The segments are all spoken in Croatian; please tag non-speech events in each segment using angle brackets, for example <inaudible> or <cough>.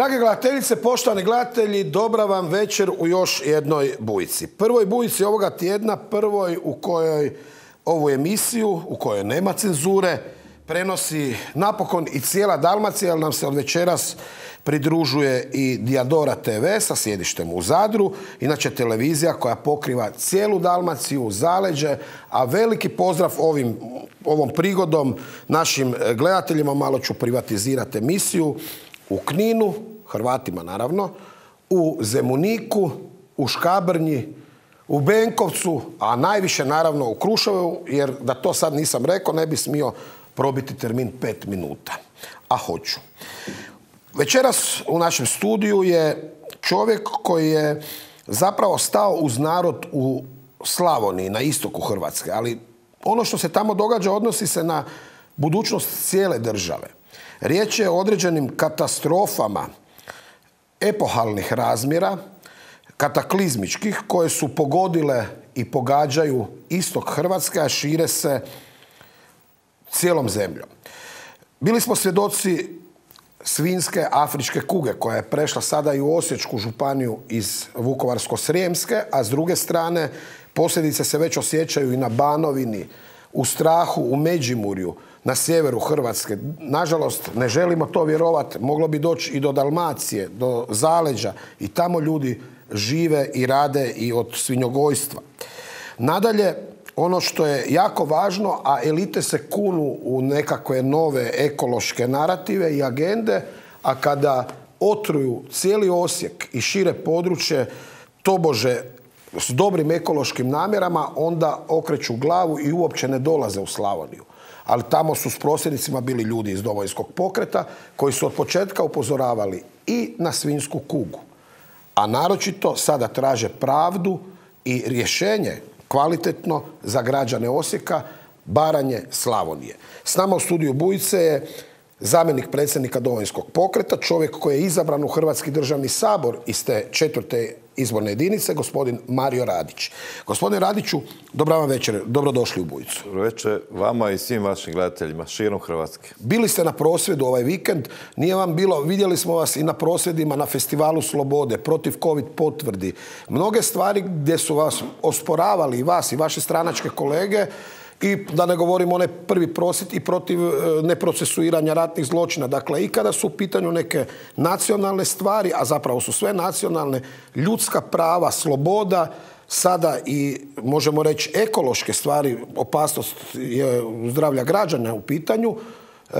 Drage gledateljice, poštovani gledatelji, dobra vam večer u još jednoj bujici. Prvoj bujici ovoga tjedna, prvoj u kojoj ovu emisiju, u kojoj nema cenzure, prenosi napokon i cijela Dalmacija, jer nam se od večeras pridružuje i Diadora TV sa sjedištem u Zadru, inače televizija koja pokriva cijelu Dalmaciju, zaleđe, a veliki pozdrav ovim, ovom prigodom našim gledateljima, malo ću privatizirati emisiju, u Kninu, Hrvatima naravno, u Zemuniku, u Škabrnji, u Benkovcu, a najviše naravno u Kruševu, jer da to sad nisam rekao, ne bi smio probiti termin pet minuta. A hoću. Večeras u našem studiju je čovjek koji je zapravo stao uz narod u Slavoniji, na istoku Hrvatske, ali ono što se tamo događa odnosi se na budućnost cijele države. Riječ je o određenim katastrofama epohalnih razmjera, kataklizmičkih, koje su pogodile i pogađaju istok Hrvatske, a šire se cijelom zemljom. Bili smo svjedoci svinske afričke kuge koja je prešla sada i u Osječku županiju iz Vukovarsko-Srijemske, a s druge strane posljedice se već osjećaju i na Banovini, u strahu, u Međimurju, na sjeveru Hrvatske. Nažalost, ne želimo to vjerovati, moglo bi doći i do Dalmacije, do Zaleđa i tamo ljudi žive i rade i od svinjogojstva. Nadalje, ono što je jako važno, a elite se kunu u nekakve nove ekološke narative i agende, a kada otruju cijeli Osijek i šire područje tobože s dobrim ekološkim namjerama, onda okreću glavu i uopće ne dolaze u Slavoniju. Ali tamo su s prosjednicima bili ljudi iz domovinskog pokreta koji su od početka upozoravali i na svinsku kugu. A naročito sada traže pravdu i rješenje kvalitetno za građane Osijeka, Baranje, Slavonije. S nama u studiju Bujice je zamjenik predsjednika Domovinskog pokreta, čovjek koji je izabran u Hrvatski državni sabor iz te četvrte izborne jedinice, gospodin Mario Radić. Gospodine Radiću, dobra vam večer, dobrodošli u Bujicu. Dobro večer vama i svim vašim gledateljima širom Hrvatske. Bili ste na prosvjedu ovaj vikend, nije vam bilo, vidjeli smo vas i na prosvjedima na Festivalu Slobode, protiv COVID potvrdi. Mnoge stvari gdje su vas osporavali i vas i vaše stranačke kolege, i da ne govorimo onaj prvi prosjet i protiv e, neprocesuiranja ratnih zločina. Dakle, i kada su u pitanju neke nacionalne stvari, a zapravo su sve nacionalne, ljudska prava, sloboda, sada i možemo reći ekološke stvari, opasnost je zdravlja građana u pitanju, e,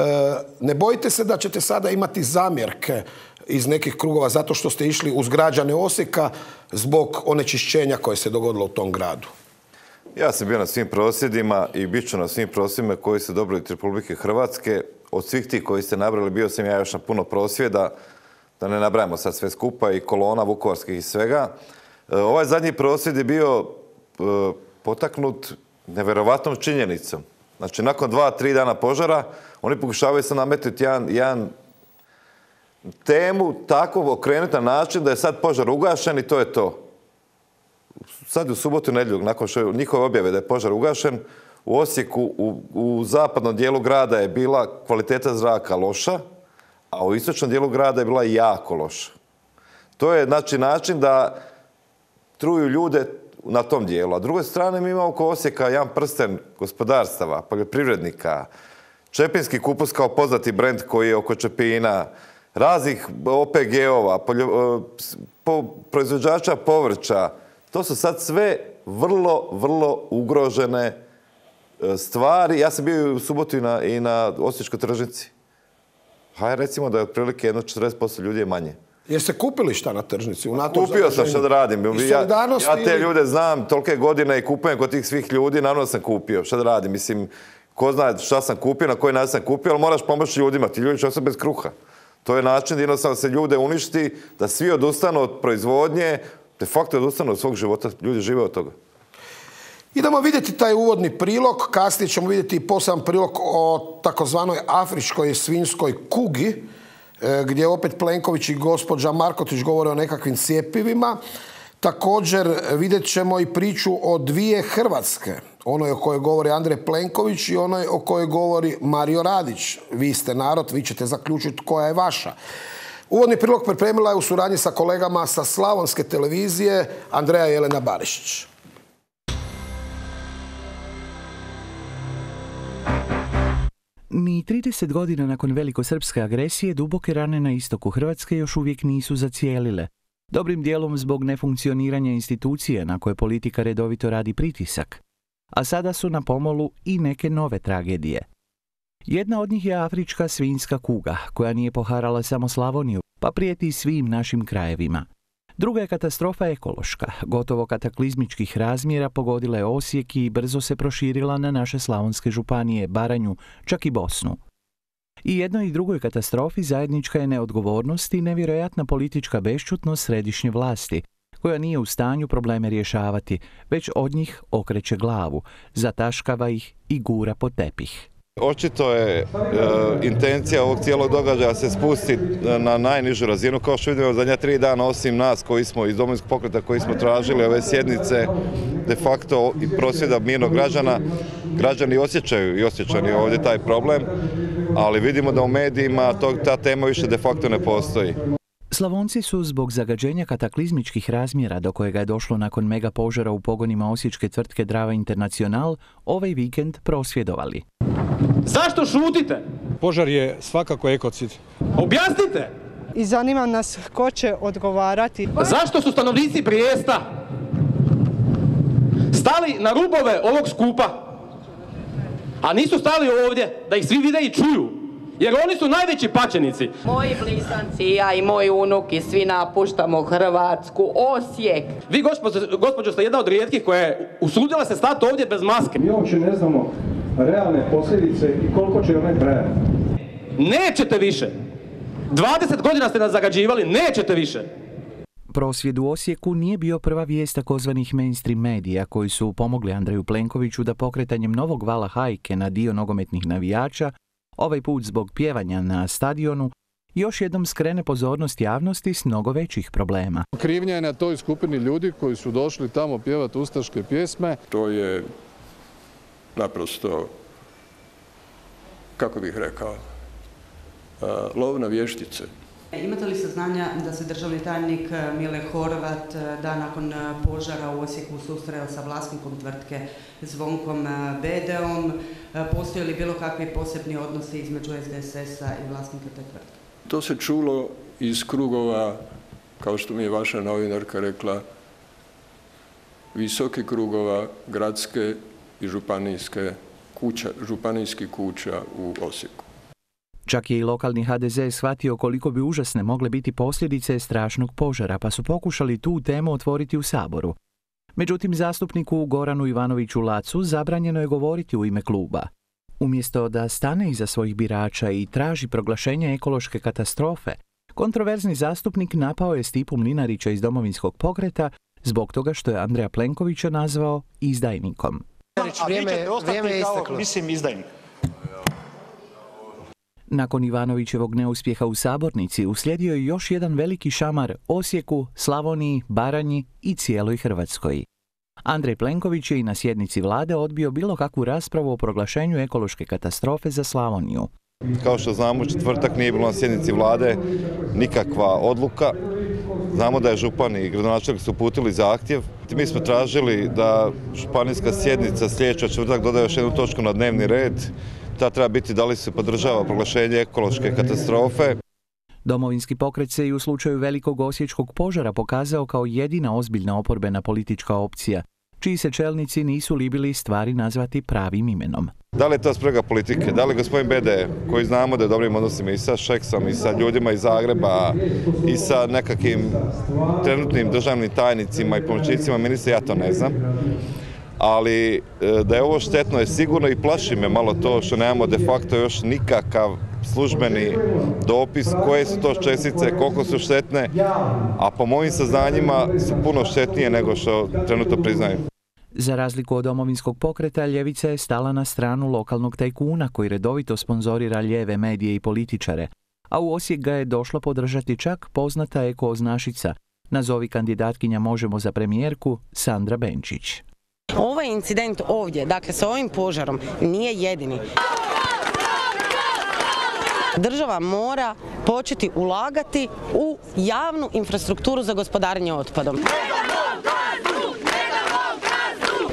ne bojite se da ćete sada imati zamjerke iz nekih krugova zato što ste išli uz građane Osijeka zbog onečišćenja koje se dogodilo u tom gradu? Ja sam bio na svim prosvjedima i bit ću na svim prosvjedima koji se dobili iz Republike Hrvatske. Od svih tih koji ste nabrali bio sam ja još na puno prosvjeda, da ne nabrajamo sad sve skupa i kolona vukovarskih i svega. E, ovaj zadnji prosvjed je bio e, potaknut neverovatnom činjenicom. Znači, nakon dva, tri dana požara, oni pokušavaju se nametiti jedan, jedan temu tako okrenuti na način da je sad požar ugašen i to je to sad u subotu i nedjelju, nakon što njihove objave da je požar ugašen, u Osijeku, u, zapadnom dijelu grada je bila kvaliteta zraka loša, a u istočnom dijelu grada je bila jako loša. To je znači način da truju ljude na tom dijelu. A druge strane mi imamo oko Osijeka jedan prsten gospodarstava, poljoprivrednika, Čepinski kupus kao poznati brend koji je oko Čepina, raznih OPG-ova, proizvođača povrća, to su sad sve vrlo, vrlo ugrožene e, stvari. Ja sam bio u subotu i na, i na Osječkoj tržnici. Hajde recimo da je otprilike jedno 40% ljudi je manje. Jeste kupili šta na tržnici? U Kupio sam šta da radim. Ja, ja te ljude znam tolike godine i kupujem kod tih svih ljudi, naravno sam kupio. Šta da radim? Mislim, ko zna šta sam kupio, na koji način sam kupio, ali moraš pomoći ljudima. Ti ljudi će bez kruha. To je način da jednostavno se ljude uništi, da svi odustanu od proizvodnje, de facto odustanu od svog života, ljudi žive od toga. Idemo vidjeti taj uvodni prilog, kasnije ćemo vidjeti i poseban prilog o takozvanoj afričkoj svinskoj kugi, e, gdje opet Plenković i gospođa Markotić govore o nekakvim cijepivima. Također vidjet ćemo i priču o dvije Hrvatske, onoj o kojoj govori Andrej Plenković i onoj o kojoj govori Mario Radić. Vi ste narod, vi ćete zaključiti koja je vaša. Uvodni prilog pripremila je u suradnji sa kolegama sa Slavonske televizije Andreja Jelena Barišić. Ni 30 godina nakon velikosrpske agresije duboke rane na istoku Hrvatske još uvijek nisu zacijelile. Dobrim dijelom zbog nefunkcioniranja institucije na koje politika redovito radi pritisak. A sada su na pomolu i neke nove tragedije. Jedna od njih je afrička svinjska kuga, koja nije poharala samo Slavoniju, pa prijeti svim našim krajevima. Druga je katastrofa ekološka, gotovo kataklizmičkih razmjera pogodila je Osijek i brzo se proširila na naše slavonske županije, Baranju, čak i Bosnu. I jednoj i drugoj katastrofi zajednička je neodgovornost i nevjerojatna politička bešćutnost središnje vlasti, koja nije u stanju probleme rješavati, već od njih okreće glavu, zataškava ih i gura po tepih. Očito je e, intencija ovog cijelog događaja se spusti na najnižu razinu, kao što vidimo zadnja tri dana, osim nas koji smo iz domovinskog pokreta, koji smo tražili ove sjednice, de facto i prosvjeda mirnog građana, građani osjećaju i osjećani ovdje taj problem, ali vidimo da u medijima ta tema više de facto ne postoji. Slavonci su zbog zagađenja kataklizmičkih razmjera do kojega je došlo nakon mega požara u pogonima osječke tvrtke Drava Internacional ovaj vikend prosvjedovali. Zašto šutite? Požar je svakako ekocid. Objasnite! I zanima nas ko će odgovarati. Zašto su stanovnici Brijesta stali na rubove ovog skupa, a nisu stali ovdje da ih svi vide i čuju? Jer oni su najveći pačenici. Moji blisanci, ja i moji unuki, svi napuštamo Hrvatsku, Osijek. Vi, gospođo, gospođo ste jedna od rijetkih koja je usudila se stati ovdje bez maske. Mi uopće ne znamo realne posljedice i koliko će one trajati. Nećete više. 20 godina ste nas zagađivali, nećete više. Prosvjed u Osijeku nije bio prva vijest takozvanih mainstream medija koji su pomogli Andreju Plenkoviću da pokretanjem novog vala hajke na dio nogometnih navijača, ovaj put zbog pjevanja na stadionu, još jednom skrene pozornost javnosti s mnogo većih problema. Krivnja je na toj skupini ljudi koji su došli tamo pjevati ustaške pjesme. To je naprosto, kako bih rekao, lov na vještice. Imate li saznanja da se državni tajnik Mile Horvat da nakon požara u Osijeku susreo sa vlasnikom tvrtke Zvonkom Bedeom? Postoje li bilo kakvi posebni odnosi između SDSS-a i vlasnika te tvrtke? To se čulo iz krugova, kao što mi je vaša novinarka rekla, visoke krugova gradske i županijske kuća, županijskih kuća u Osijeku. Čak je i lokalni HDZ shvatio koliko bi užasne mogle biti posljedice strašnog požara, pa su pokušali tu temu otvoriti u Saboru. Međutim, zastupniku Goranu Ivanoviću Lacu zabranjeno je govoriti u ime kluba. Umjesto da stane iza svojih birača i traži proglašenje ekološke katastrofe, kontroverzni zastupnik napao je Stipu Mlinarića iz domovinskog pokreta zbog toga što je Andreja Plenkovića nazvao izdajnikom. Vrijeme, vrijeme je isteklo. Mislim izdajnik. Nakon Ivanovićevog neuspjeha u sabornici uslijedio je još jedan veliki šamar Osijeku, Slavoniji, Baranji i cijeloj Hrvatskoj. Andrej Plenković je i na sjednici vlade odbio bilo kakvu raspravu o proglašenju ekološke katastrofe za Slavoniju. Kao što znamo, četvrtak nije bilo na sjednici vlade nikakva odluka. Znamo da je župan i gradonačelnik su uputili zahtjev. Mi smo tražili da županijska sjednica sljedeća četvrtak dodaje još jednu točku na dnevni red. Ta treba biti da li se podržava proglašenje ekološke katastrofe. Domovinski pokret se i u slučaju velikog osječkog požara pokazao kao jedina ozbiljna oporbena politička opcija, čiji se čelnici nisu libili stvari nazvati pravim imenom. Da li je to sprega politike? Da li gospodin Bede, koji znamo da je dobrim odnosima i sa Šeksom i sa ljudima iz Zagreba i sa nekakvim trenutnim državnim tajnicima i pomoćnicima ministra, ja to ne znam. Ali e, da je ovo štetno je sigurno i plaši me malo to što nemamo de facto još nikakav službeni dopis koje su to čestice, koliko su štetne, a po mojim saznanjima su puno štetnije nego što trenutno priznaju. Za razliku od domovinskog pokreta, Ljevica je stala na stranu lokalnog tajkuna koji redovito sponzorira lijeve medije i političare, a u Osijek ga je došla podržati čak poznata eko-oznašica, nazovi kandidatkinja Možemo za premijerku Sandra Benčić. Ovaj incident ovdje, dakle sa ovim požarom, nije jedini. Država mora početi ulagati u javnu infrastrukturu za gospodarenje otpadom.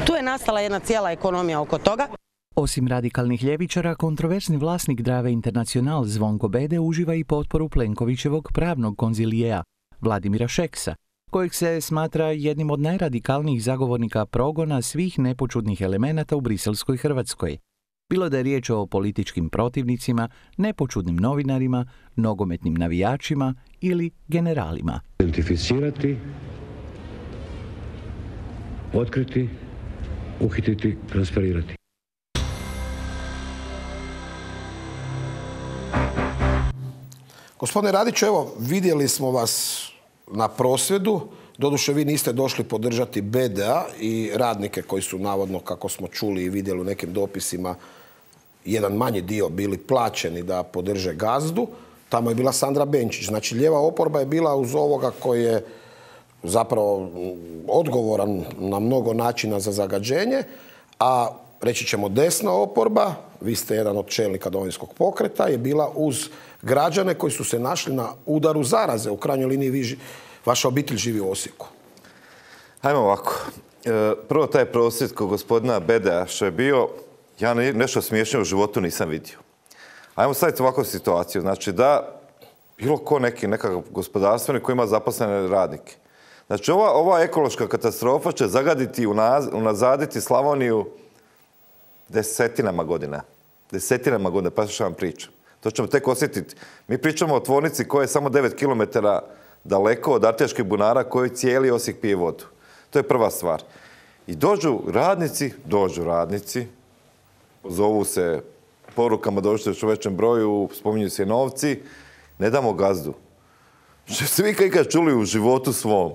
Tu je nastala jedna cijela ekonomija oko toga. Osim radikalnih ljevičara, kontroversni vlasnik Drave Internacional Zvonko Bede uživa i potporu Plenkovićevog pravnog konzilijeja, Vladimira Šeksa, kojeg se smatra jednim od najradikalnijih zagovornika progona svih nepočudnih elemenata u briselskoj Hrvatskoj. Bilo da je riječ o političkim protivnicima, nepočudnim novinarima, nogometnim navijačima ili generalima. Identificirati, otkriti, uhititi, transferirati. Gospodine Radiću, evo, vidjeli smo vas na prosvjedu. Doduše, vi niste došli podržati BDA i radnike koji su navodno, kako smo čuli i vidjeli u nekim dopisima, jedan manji dio bili plaćeni da podrže gazdu. Tamo je bila Sandra Benčić. Znači, lijeva oporba je bila uz ovoga koji je zapravo odgovoran na mnogo načina za zagađenje, a reći ćemo desna oporba, vi ste jedan od čelnika Domovinskog pokreta, je bila uz građane koji su se našli na udaru zaraze. U krajnjoj liniji vi, vaša obitelj živi u Osijeku. Hajmo ovako. E, prvo taj prosvjed kod gospodina Bedea što je bio, ja nešto smiješno u životu nisam vidio. Ajmo staviti ovakvu situaciju. Znači da bilo ko neki nekakav gospodarstvenik koji ima zaposlene radnike. Znači ova, ova ekološka katastrofa će zagaditi, unazaditi Slavoniju desetinama godina. Desetinama godina, pa što vam pričam. To ćemo tek osjetiti. Mi pričamo o tvornici koja je samo 9 km daleko od Arteških bunara koji cijeli Osijek pije vodu. To je prva stvar. I dođu radnici, dođu radnici, zovu se porukama, dođu u većem broju, spominju se novci, ne damo gazdu. Što ste vi kad čuli u životu svom?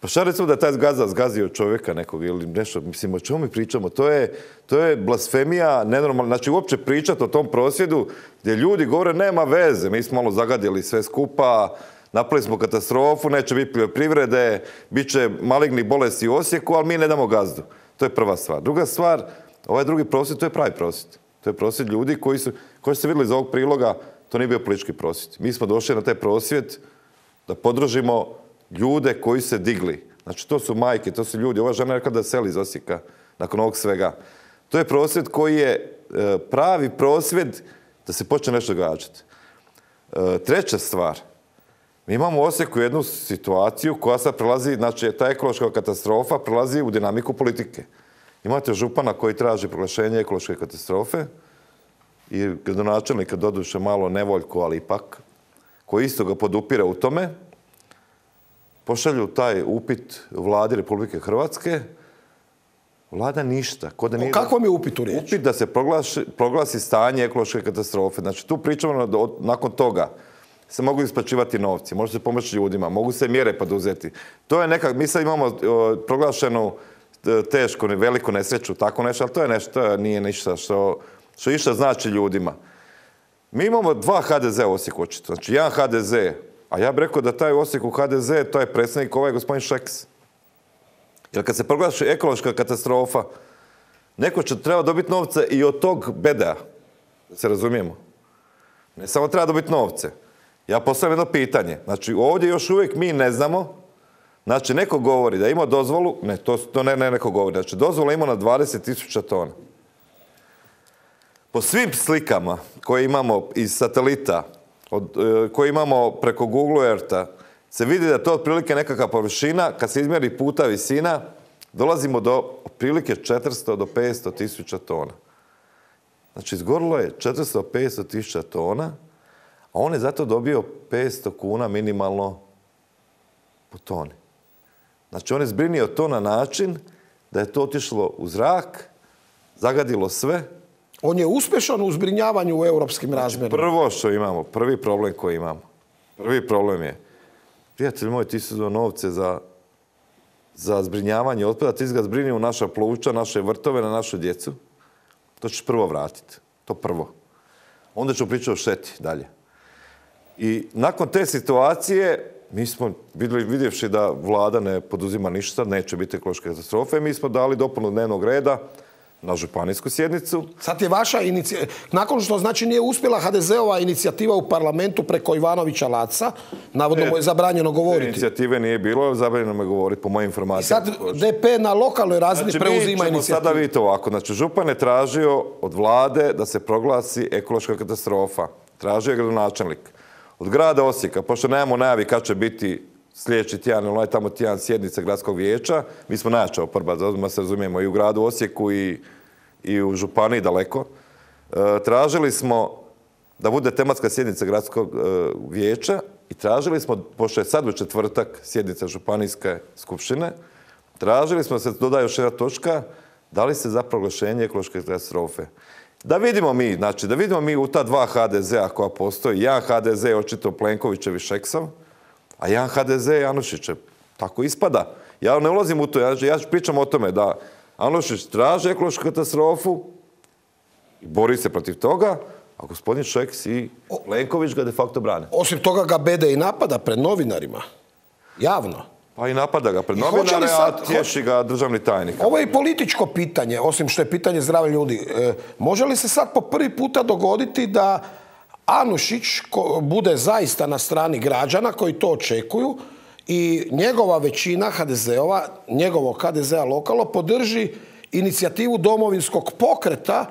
Pa šta recimo da je taj gazda zgazio čovjeka nekog ili nešto, mislim, o čemu mi pričamo? To je, to je blasfemija, nenormalna. Znači, uopće pričati o tom prosvjedu gdje ljudi govore nema veze, mi smo malo zagadili sve skupa, napravili smo katastrofu, neće biti poljoprivrede, bit će maligni bolesti u Osijeku, ali mi ne damo gazdu. To je prva stvar. Druga stvar, ovaj drugi prosvjed, to je pravi prosvjed. To je prosvjed ljudi koji su, koji ste vidjeli iz ovog priloga, to nije bio politički prosvjed. Mi smo došli na taj prosvjed da podržimo ljude koji se digli. Znači, to su majke, to su ljudi. Ova žena je rekla da seli iz Osijeka nakon ovog svega. To je prosvjed koji je e, pravi prosvjed da se počne nešto događati. E, treća stvar, mi imamo u Osijeku jednu situaciju koja sad prelazi, znači ta ekološka katastrofa prelazi u dinamiku politike. Imate župana koji traži proglašenje ekološke katastrofe i gradonačelnika doduše malo nevoljko, ali ipak, koji isto ga podupira u tome pošalju taj upit vladi Republike Hrvatske, vlada ništa. Ko da nije... O kakvom je upitu riječ? Upit da se proglasi stanje ekološke katastrofe. Znači tu pričamo nakon toga se mogu isplaćivati novci, može se pomoći ljudima, mogu se mjere poduzeti. To je nekak, mi sad imamo proglašenu tešku, veliku nesreću, tako nešto, ali to je nešto, to nije ništa što, što išta znači ljudima. Mi imamo dva HDZ u Osijeku očito. Znači, jedan HDZ a ja bih rekao da taj Osijek u HDZ, to je predsjednik ovaj gospodin Šeks. Jer kad se proglaši ekološka katastrofa, neko će treba dobiti novce i od tog beda. Da se razumijemo. Ne samo treba dobiti novce. Ja postavljam jedno pitanje. Znači, ovdje još uvijek mi ne znamo. Znači, neko govori da ima dozvolu, ne, to, to ne, ne neko govori. Znači, dozvola ima na 20.000 tona. Po svim slikama koje imamo iz satelita, od, e, koji imamo preko Google Eartha, se vidi da to otprilike nekakva površina, kad se izmjeri puta visina, dolazimo do otprilike 400 do 500 tisuća tona. Znači, izgorilo je 400-500 tisuća tona, a on je zato dobio 500 kuna minimalno po toni. Znači, on je zbrinio to na način da je to otišlo u zrak, zagadilo sve, on je uspješan u zbrinjavanju u europskim znači, razmjerima. Prvo što imamo, prvi problem koji imamo, prvi problem je, prijatelj moj, ti su novce za, za zbrinjavanje otpada, ti si ga zbrini u naša pluća, naše vrtove, na našu djecu. To ćeš prvo vratiti. To prvo. Onda ću pričati o šteti dalje. I nakon te situacije, mi smo vidjeli, vidjevši da vlada ne poduzima ništa, neće biti ekološke katastrofe, mi smo dali dopunu dnevnog reda na županijsku sjednicu. Sad je vaša inicijativa, nakon što znači nije uspjela HDZ-ova inicijativa u parlamentu preko Ivanovića Laca, navodno mu je zabranjeno govoriti. Inicijative nije bilo, zabranjeno me govoriti po mojim I informacijama. sad DP na lokalnoj razini Znači, preuzima inicijativu. sada vidjeti ovako. Znači, župan je tražio od vlade da se proglasi ekološka katastrofa. Tražio je gradonačelnik. Od grada Osijeka, pošto nemamo najavi kad će biti sljedeći tjedan, onaj tamo tjedan sjednice gradskog vijeća, mi smo najjača oporba, da se razumijemo, i u gradu Osijeku i, u županiji daleko. E, tražili smo da bude tematska sjednica gradskog e, vijeća i tražili smo, pošto je sad u četvrtak sjednica županijske skupštine, tražili smo da se doda još jedna točka, da li se za proglašenje ekološke katastrofe. Da vidimo mi, znači da vidimo mi u ta dva HDZ-a koja postoji, jedan HDZ je očito Plenkovićev i Šeksov, a jedan HDZ je Anušićev. Tako ispada. Ja ne ulazim u to, ja, ja pričam o tome da Anušić traži ekološku katastrofu i bori se protiv toga, a gospodin Šeks i Plenković ga de facto brane. Osim toga ga bede i napada pred novinarima. Javno. Pa i napada ga pred novinare, a tješi ga državni tajnik. Ovo je i političko pitanje, osim što je pitanje zdravlja ljudi. E, može li se sad po prvi puta dogoditi da Anušić ko- bude zaista na strani građana koji to očekuju i njegova većina HDZ-ova, njegovog HDZ-a lokalno, podrži inicijativu domovinskog pokreta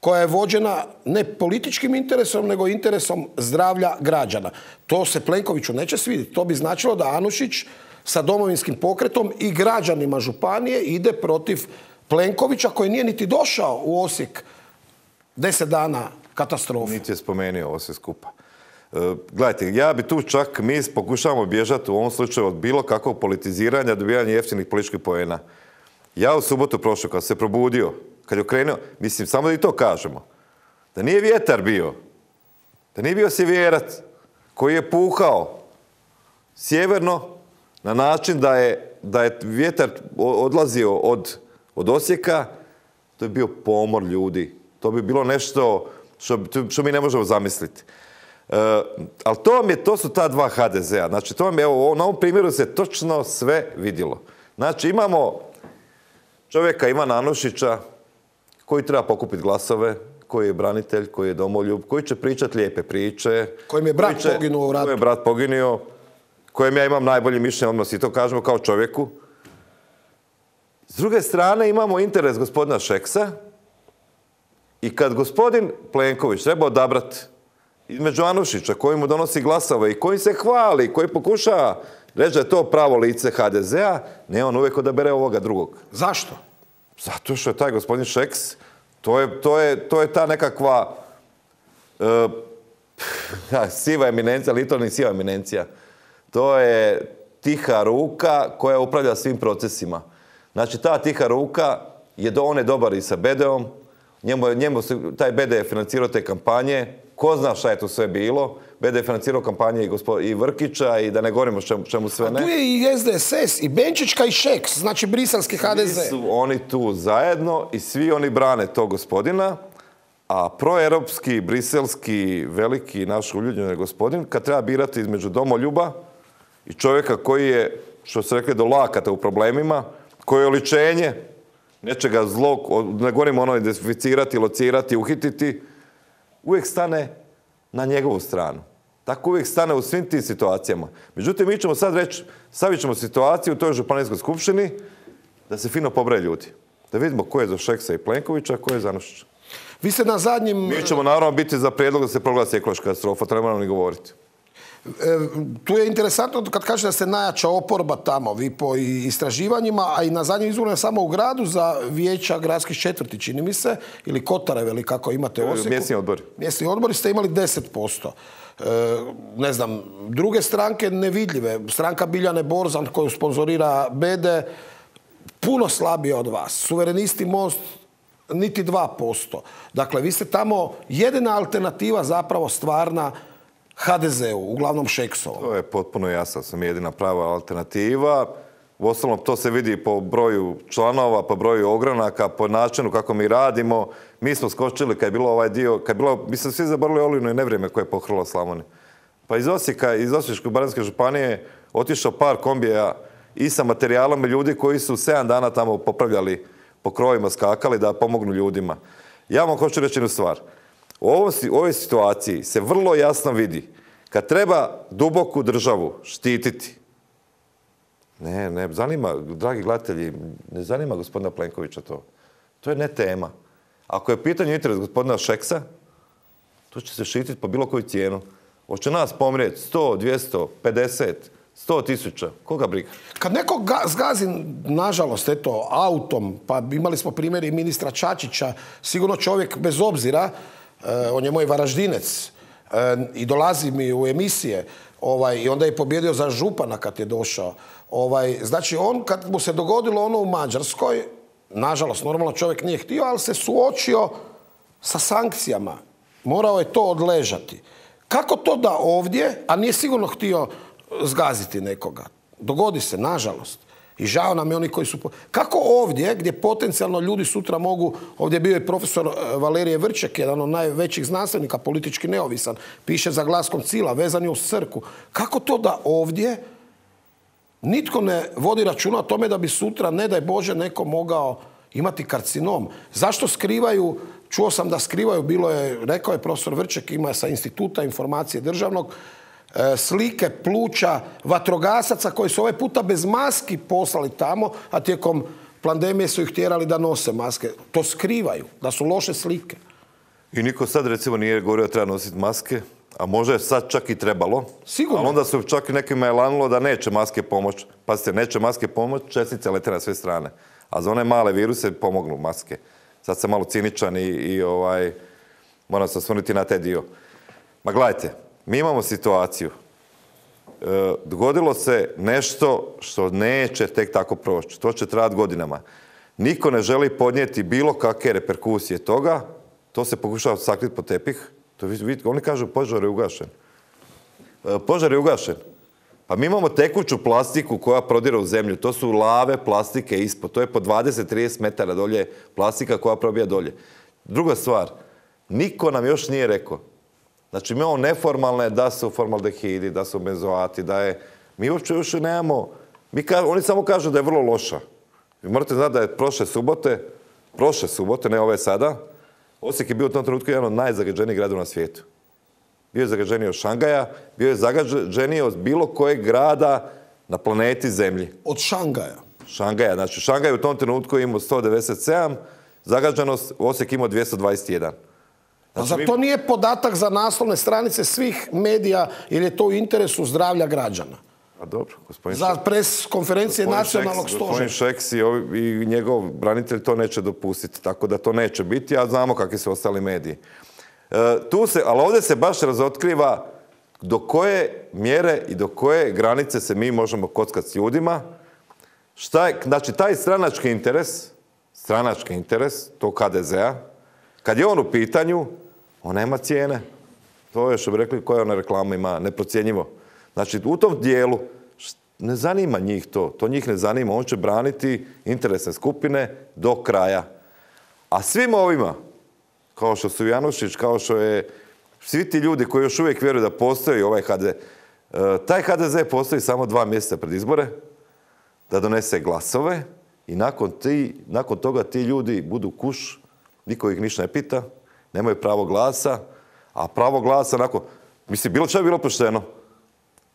koja je vođena ne političkim interesom, nego interesom zdravlja građana. To se Plenkoviću neće svidjeti. To bi značilo da Anušić sa domovinskim pokretom i građanima županije ide protiv Plenkovića koji nije niti došao u Osijek deset dana katastrofe. Niti je spomenuo ovo sve skupa. E, gledajte, ja bi tu čak, mi pokušavamo bježati u ovom slučaju od bilo kakvog politiziranja, dobivanja jeftinih političkih poena. Ja u subotu prošao, kad se probudio, kad je okrenuo, mislim, samo da i to kažemo, da nije vjetar bio, da nije bio sjeverac koji je puhao sjeverno na način da je, da je vjetar odlazio od, od Osijeka, to je bio pomor ljudi. To bi bilo nešto što, što mi ne možemo zamisliti. E, ali to, vam je, to su ta dva HDZ-a. Znači, to vam je, evo, na ovom primjeru se točno sve vidjelo. Znači, imamo čovjeka Ivana Anušića koji treba pokupiti glasove, koji je branitelj, koji je domoljub, koji će pričati lijepe priče. Kojem je brat poginuo u ratu. Kojem je brat poginuo, kojem ja imam najbolje mišljenje, odmah si to kažemo kao čovjeku. S druge strane imamo interes gospodina Šeksa i kad gospodin Plenković treba odabrati između Anušića koji mu donosi glasove i koji se hvali, koji pokušava reći da je to pravo lice HDZ-a, ne, on uvijek odabere ovoga drugog. Zašto? Zato što je taj gospodin Šeks, to je, to je, to je ta nekakva <laughs> ja, siva eminencija, ali to ni siva eminencija. To je tiha ruka koja upravlja svim procesima. Znači, ta tiha ruka je do, on je dobar i sa BD-om, njemu, je- njemu se, taj BD je financirao te kampanje, ko zna šta je tu sve bilo, BD je financirao kampanje i, gospo, i Vrkića i da ne govorimo čemu, čemu sve ne. Tu je i SDSS, i Benčićka i Šeks, znači briselski HDZ. Svi su oni tu zajedno i svi oni brane tog gospodina, a proeuropski, briselski, veliki naš uljudnjeni gospodin, kad treba birati između domoljuba i čovjeka koji je, što se rekli, do lakata u problemima, koji je oličenje nečega zlog, ne govorimo ono identificirati, locirati, uhititi, uvijek stane na njegovu stranu. Tako uvijek stane u svim tim situacijama. Međutim, mi ćemo sad reći, stavit ćemo situaciju u toj županijskoj skupštini da se fino pobraje ljudi. Da vidimo ko je za Šeksa i Plenkovića, a ko je za Anušića. Vi ste na zadnjim... Mi ćemo naravno biti za prijedlog da se proglasi ekološka katastrofa, moramo ni govoriti. E, tu je interesantno kad kažete da ste najjača oporba tamo, vi po istraživanjima, a i na zadnjim izborima samo u gradu za vijeća gradskih četvrti, čini mi se, ili Kotareve, ili kako imate u Osijeku. Mjesni odbor. Mjesni odbori ste imali 10%. E, ne znam, druge stranke nevidljive. Stranka Biljane Borzan koju sponzorira Bede, puno slabije od vas. Suverenisti Most niti 2%. Dakle, vi ste tamo jedina alternativa zapravo stvarna HDZ-u, uglavnom Šeksovom. To je potpuno jasno, sam jedina prava alternativa. Uostalom, to se vidi po broju članova, po broju ogranaka, po načinu kako mi radimo. Mi smo skočili kad je bilo ovaj dio, kad je bilo, mi smo svi zaborili olujno i nevrijeme koje je pohrlo Slavoniju. Pa iz Osijeka, iz Osječko-baranjske županije otišao par kombija i sa materijalom ljudi koji su sedam dana tamo popravljali po krovima skakali da pomognu ljudima. Ja vam hoću reći jednu stvar. U ovoj situaciji se vrlo jasno vidi kad treba duboku državu štititi, ne, ne zanima, dragi gledatelji, ne zanima gospodina Plenkovića to. To je ne tema. Ako je pitanje interes gospodina Šeksa, to će se štititi po bilo koju cijenu. Hoće nas pomrijeti 100, 200, 50, 100 tisuća. Koga briga? Kad neko zgazi, nažalost, eto, autom, pa imali smo primjer i ministra Čačića, sigurno čovjek bez obzira, on je moj varaždinec eh, i dolazi mi u emisije, ovaj, i onda je pobjedio za župana kad je došao. Ovaj, znači, on, kad mu se dogodilo ono u Mađarskoj, nažalost, normalno čovjek nije htio, ali se suočio sa sankcijama. Morao je to odležati. Kako to da ovdje, a nije sigurno htio zgaziti nekoga. Dogodi se, nažalost. I žao nam je oni koji su... Kako ovdje, gdje potencijalno ljudi sutra mogu... Ovdje je bio i profesor e, Valerije Vrček, jedan od najvećih znanstvenika, politički neovisan, piše za glaskom cila, vezan je uz crku. Kako to da ovdje nitko ne vodi računa o tome da bi sutra, ne daj Bože, neko mogao imati karcinom? Zašto skrivaju, čuo sam da skrivaju, bilo je, rekao je profesor Vrček, ima sa instituta informacije državnog, slike pluća vatrogasaca koji su ovaj puta bez maski poslali tamo, a tijekom pandemije su ih tjerali da nose maske. To skrivaju, da su loše slike. I niko sad recimo nije govorio da treba nositi maske, a možda je sad čak i trebalo. Sigurno. Ali onda su čak i nekima je lanilo da neće maske pomoć. Pazite, neće maske pomoć, čestice lete na sve strane. A za one male viruse pomognu maske. Sad sam malo ciničan i, i ovaj, moram se osvrnuti na taj dio. Ma gledajte, mi imamo situaciju. E, dogodilo se nešto što neće tek tako proći. To će trajati godinama. Niko ne želi podnijeti bilo kakve reperkusije toga. To se pokušava sakriti po tepih. To oni kažu požar je ugašen. E, požar je ugašen. Pa mi imamo tekuću plastiku koja prodira u zemlju. To su lave plastike ispod. To je po 20-30 metara dolje plastika koja probija dolje. Druga stvar, niko nam još nije rekao Znači, mi imamo neformalne da su formaldehidi, da su benzoati, da je... Mi uopće još nemamo... Mi oni samo kažu da je vrlo loša. Vi morate znati da je prošle subote, prošle subote, ne ove sada, Osijek je bio u tom trenutku jedan od najzagađenijih gradova na svijetu. Bio je zagađeniji od Šangaja, bio je zagađeniji od bilo kojeg grada na planeti Zemlji. Od Šangaja? Šangaja. Znači, Šangaj u tom trenutku imao 197, zagađenost Osijek imao 221. Znači, Zar to nije podatak za naslovne stranice svih medija ili je to u interesu zdravlja građana? A dobro, gospodin Za pres konferencije nacionalnog stožera. Gospodin Šeks i, njegov branitelj to neće dopustiti, tako da to neće biti, a znamo kakvi su ostali mediji. E, tu se, ali ovdje se baš razotkriva do koje mjere i do koje granice se mi možemo kockati s ljudima. Šta je, znači, taj stranački interes, stranački interes tog HDZ-a, kad je on u pitanju, on nema cijene. To je što bi rekli koja ona reklama ima, neprocjenjivo. Znači, u tom dijelu ne zanima njih to. To njih ne zanima. On će braniti interesne skupine do kraja. A svim ovima, kao što su Janušić, kao što je svi ti ljudi koji još uvijek vjeruju da postoji ovaj HDZ, e, taj HDZ postoji samo dva mjeseca pred izbore, da donese glasove i nakon, ti, nakon toga ti ljudi budu kuš, niko ih ništa ne pita, nemaju pravo glasa, a pravo glasa onako, mislim, bilo će bilo pošteno.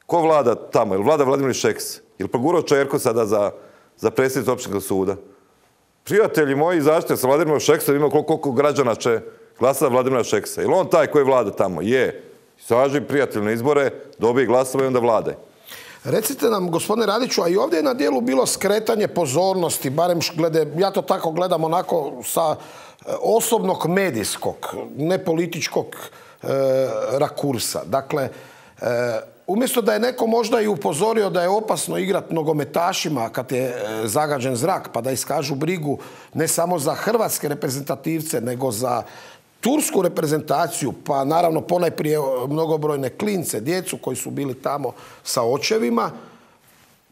Ko vlada tamo? Jel vlada Vladimir Šeks? Jel progurao Čerko sada za, za predsjednicu općinskog suda? Prijatelji moji, zašto sa Vladimirom Šeksom ima koliko, građana će glasati Vladimira Šeksa? Jel on taj koji vlada tamo? Je. Saži prijatelj na izbore, dobije glasove i onda vlade. Recite nam, gospodine Radiću, a i ovdje je na dijelu bilo skretanje pozornosti, barem glede, ja to tako gledam onako sa osobnog medijskog, ne političkog e, rakursa. Dakle, e, umjesto da je neko možda i upozorio da je opasno igrati nogometašima kad je e, zagađen zrak, pa da iskažu brigu ne samo za hrvatske reprezentativce, nego za tursku reprezentaciju, pa naravno ponajprije mnogobrojne klince, djecu koji su bili tamo sa očevima,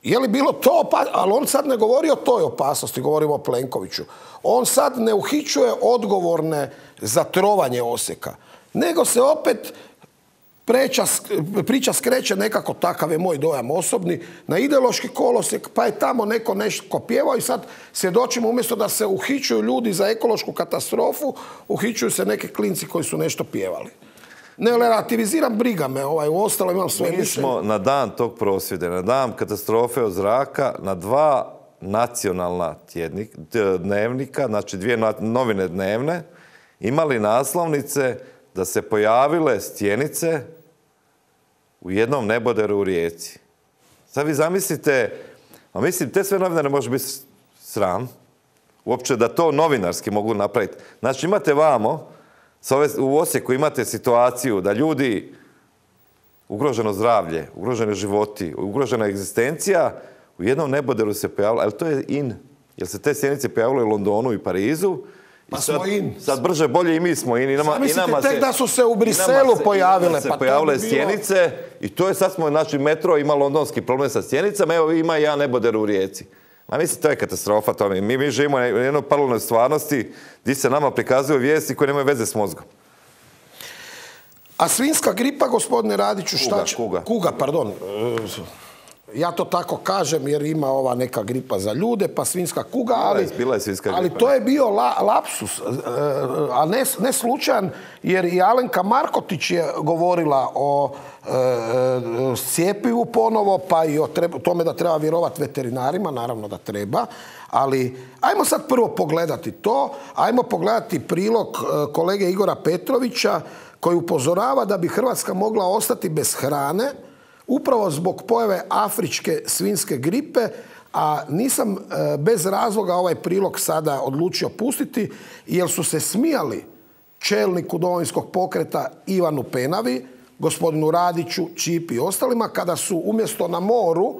je li bilo to opasno? Ali on sad ne govori o toj opasnosti, govorimo o Plenkoviću. On sad ne uhićuje odgovorne za trovanje Osijeka, nego se opet priča skreće nekako takav je moj dojam osobni na ideološki kolosijek pa je tamo neko nešto pjevao i sad svjedočimo umjesto da se uhićuju ljudi za ekološku katastrofu uhićuju se neke klinci koji su nešto pjevali. Ne relativiziram, briga me, ovaj, u ostalo imam svoje Mi smo na dan tog prosvjede, na dan katastrofe od zraka, na dva nacionalna tjednik, dnevnika, znači dvije novine dnevne, imali naslovnice da se pojavile stjenice u jednom neboderu u Rijeci. Sad vi zamislite, a mislim, te sve novinare može biti sram, uopće da to novinarski mogu napraviti. Znači imate vamo, u Osijeku imate situaciju da ljudi, ugroženo zdravlje, ugrožene životi, ugrožena egzistencija, u jednom neboderu se pojavilo, ali to je in, jer se te sjenice pojavile u Londonu i Parizu, pa sad, smo in. Sad brže bolje i mi smo in. I nama, i tek da su se u Briselu pojavile. se pa pojavile stjenice i to je sad smo, znači metro ima londonski problem sa stjenicama, evo ima i ja neboder u Rijeci. Ma mislim, to je katastrofa to Mi, mi živimo u jednoj paralelnoj stvarnosti gdje se nama prikazuju vijesti koje nemaju veze s mozgom. A svinska gripa, gospodine Radiću, šta će... Kuga, kuga. pardon. Ja to tako kažem jer ima ova neka gripa za ljude, pa svinska kuga, ali, ali to je bio lapsus, e, a ne, ne slučajan, jer i Alenka Markotić je govorila o e, e cijepivu ponovo, pa i o tome da treba vjerovati veterinarima, naravno da treba, ali ajmo sad prvo pogledati to, ajmo pogledati prilog e, kolege Igora Petrovića koji upozorava da bi Hrvatska mogla ostati bez hrane, upravo zbog pojave afričke svinske gripe, a nisam e, bez razloga ovaj prilog sada odlučio pustiti, jer su se smijali čelniku domovinskog pokreta Ivanu Penavi, gospodinu Radiću, Čipi i ostalima, kada su umjesto na moru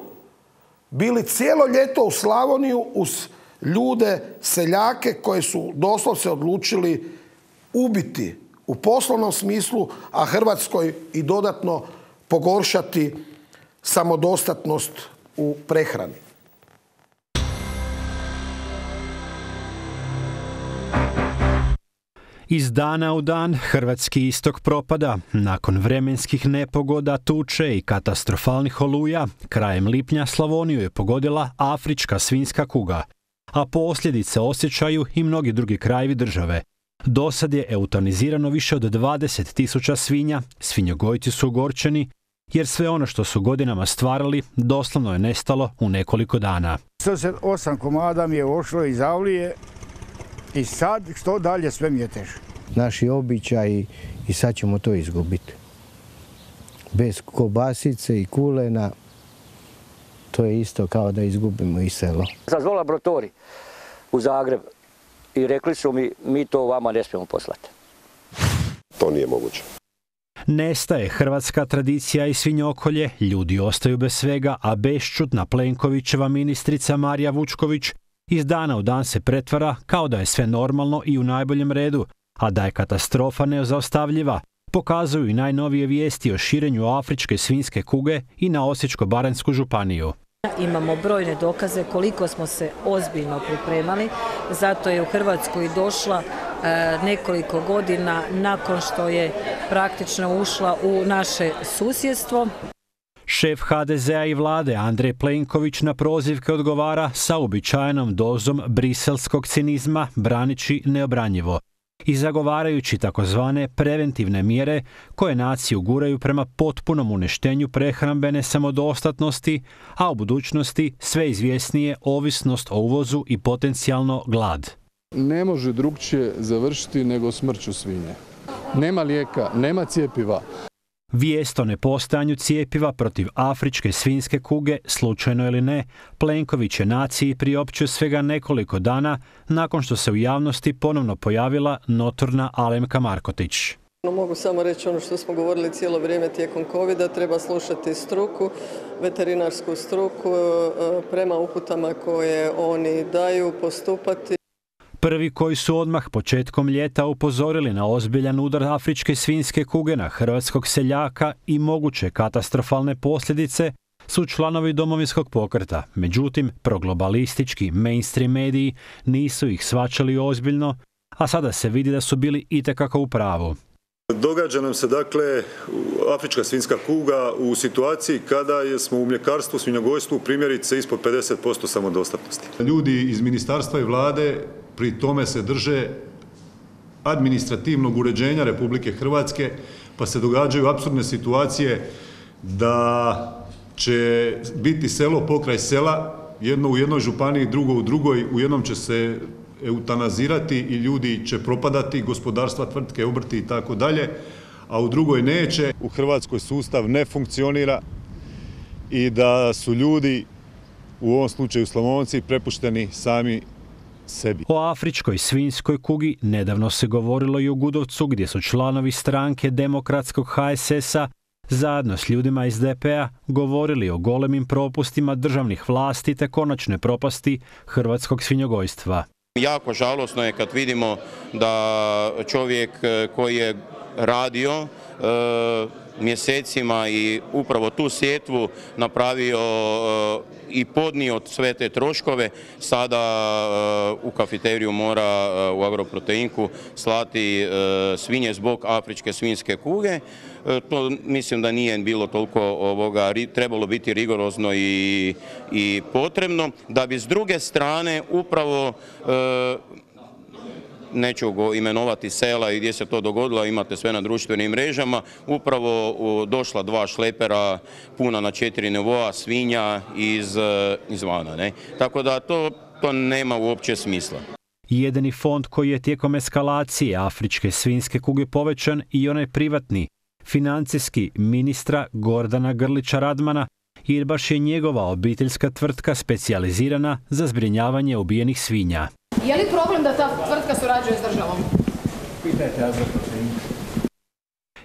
bili cijelo ljeto u Slavoniju uz ljude, seljake koje su doslovce odlučili ubiti u poslovnom smislu, a Hrvatskoj i dodatno pogoršati samodostatnost u prehrani. Iz dana u dan Hrvatski istok propada. Nakon vremenskih nepogoda, tuče i katastrofalnih oluja, krajem lipnja Slavoniju je pogodila afrička svinska kuga, a posljedice osjećaju i mnogi drugi krajevi države. Do sad je eutanizirano više od 20 tisuća svinja, svinjogojci su ogorčeni, jer sve ono što su godinama stvarali doslovno je nestalo u nekoliko dana. 108 komada mi je ošlo iz Avlije i sad što dalje sve mi je teže. Naši običaji i sad ćemo to izgubiti. Bez kobasice i kulena to je isto kao da izgubimo i selo. Zazvo laboratorij u Zagreb i rekli su mi mi to vama ne smijemo poslati. To nije moguće. Nestaje hrvatska tradicija i svinjokolje, ljudi ostaju bez svega, a bešćutna Plenkovićeva ministrica Marija Vučković iz dana u dan se pretvara kao da je sve normalno i u najboljem redu, a da je katastrofa neozaustavljiva, pokazuju i najnovije vijesti o širenju afričke svinske kuge i na Osječko-Baranjsku županiju. Imamo brojne dokaze koliko smo se ozbiljno pripremali, zato je u Hrvatsku i došla e, nekoliko godina nakon što je praktično ušla u naše susjedstvo. Šef HDZ-a i vlade Andrej Plenković na prozivke odgovara sa uobičajenom dozom briselskog cinizma branići neobranjivo i zagovarajući takozvane preventivne mjere koje naciju guraju prema potpunom uništenju prehrambene samodostatnosti, a u budućnosti sve izvjesnije ovisnost o uvozu i potencijalno glad. Ne može drugčije završiti nego smrću svinje. Nema lijeka, nema cijepiva. Vijest o nepostojanju cijepiva protiv afričke svinske kuge, slučajno ili ne, Plenković je naciji priopćio svega nekoliko dana nakon što se u javnosti ponovno pojavila notorna Alemka Markotić. Mogu samo reći ono što smo govorili cijelo vrijeme tijekom covid treba slušati struku, veterinarsku struku, e, prema uputama koje oni daju postupati. Prvi koji su odmah početkom ljeta upozorili na ozbiljan udar afričke svinske kuge na hrvatskog seljaka i moguće katastrofalne posljedice su članovi domovinskog pokreta. Međutim, proglobalistički mainstream mediji nisu ih svačali ozbiljno, a sada se vidi da su bili itekako u pravu. Događa nam se dakle afrička svinska kuga u situaciji kada smo u mljekarstvu, svinjogojstvu primjerice ispod 50% samodostatnosti. Ljudi iz ministarstva i vlade pri tome se drže administrativnog uređenja Republike Hrvatske pa se događaju apsurdne situacije da će biti selo pokraj sela, jedno u jednoj županiji, drugo u drugoj, u jednom će se eutanazirati i ljudi će propadati, gospodarstva, tvrtke, obrti i tako dalje, a u drugoj neće. U Hrvatskoj sustav ne funkcionira i da su ljudi, u ovom slučaju Slavonci, prepušteni sami sebi. O afričkoj svinjskoj kugi nedavno se govorilo i u Gudovcu gdje su članovi stranke demokratskog HSS-a zajedno s ljudima iz DP-a govorili o golemim propustima državnih vlasti te konačne propasti hrvatskog svinjogojstva. Jako žalosno je kad vidimo da čovjek e, koji je radio e, mjesecima i upravo tu sjetvu napravio e, i podnio sve te troškove, sada u kafeteriju mora u agroproteinku slati svinje zbog afričke svinjske kuge. To mislim da nije bilo toliko ovoga, trebalo biti rigorozno i, i potrebno, da bi s druge strane upravo neću go imenovati sela i gdje se to dogodilo, imate sve na društvenim mrežama, upravo došla dva šlepera puna na četiri nivoa svinja iz, izvana. Ne? Tako da to, to nema uopće smisla. Jedini fond koji je tijekom eskalacije afričke svinske kuge povećan i onaj privatni, financijski ministra Gordana Grlića Radmana, jer baš je njegova obiteljska tvrtka specijalizirana za zbrinjavanje ubijenih svinja. Je li problem da ta tvrtka surađuje s državom? Pitajte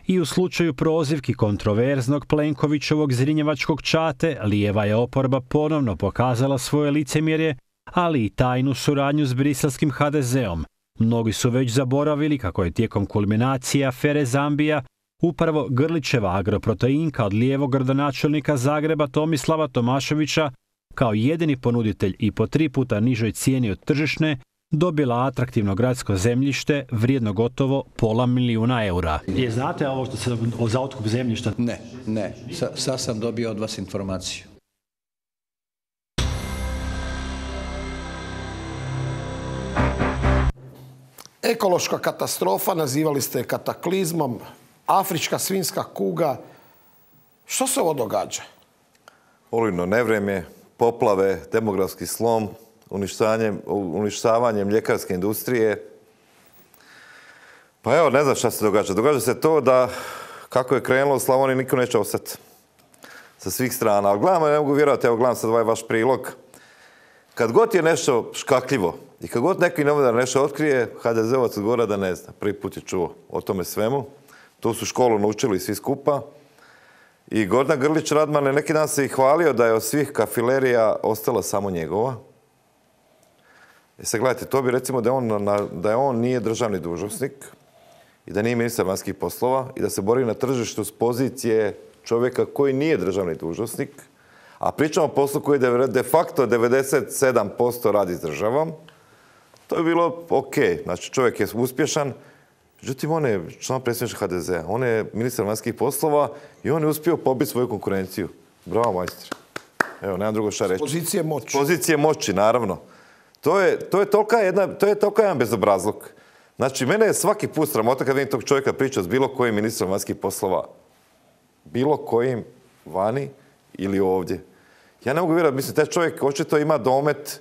I u slučaju prozivki kontroverznog Plenkovićevog zrinjevačkog čate, lijeva je oporba ponovno pokazala svoje licemjerje, ali i tajnu suradnju s briselskim HDZ-om. Mnogi su već zaboravili kako je tijekom kulminacije afere Zambija upravo Grlićeva agroproteinka od lijevog gradonačelnika Zagreba Tomislava Tomaševića kao jedini ponuditelj i po tri puta nižoj cijeni od tržišne dobila atraktivno gradsko zemljište vrijedno gotovo pola milijuna eura. Je znate ovo što se o za otkup zemljišta? Ne, ne. Sad sam dobio od vas informaciju. Ekološka katastrofa, nazivali ste je kataklizmom, afrička svinska kuga. Što se ovo događa? Olino nevrijeme, poplave, demografski slom, uništavanje mljekarske industrije. Pa evo, ne znam šta se događa. Događa se to da kako je krenulo u Slavoniji niko neće ostati sa svih strana. Ali gledamo, ne mogu vjerovati, evo gledam sad ovaj vaš prilog. Kad god je nešto škakljivo i kad god neki novinar nešto otkrije, HDZ-ovac odgovara da ne zna. Prvi put je čuo o tome svemu. To su školu naučili svi skupa. I Gordan Grlić Radman je neki dan se i hvalio da je od svih kafilerija ostala samo njegova. E sad gledajte, to bi recimo da on, da je on nije državni dužnosnik i da nije ministar vanjskih poslova i da se bori na tržištu s pozicije čovjeka koji nije državni dužnosnik, a pričamo o poslu koji de facto 97% radi s državom, to je bilo ok. Znači čovjek je uspješan, Međutim, on je član predsjednička HDZ-a, on je ministar vanjskih poslova i on je uspio pobiti svoju konkurenciju. Bravo, majstor. Evo, nemam drugo šta reći. Pozicije moći. Pozicije moći, naravno. To je, to je tolika jedna, to je tolika jedan bezobrazluk. Znači, mene je svaki put sramota kad vidim tog čovjeka priča s bilo kojim ministrom vanjskih poslova. Bilo kojim vani ili ovdje. Ja ne mogu vjerovati, mislim, taj čovjek očito ima domet,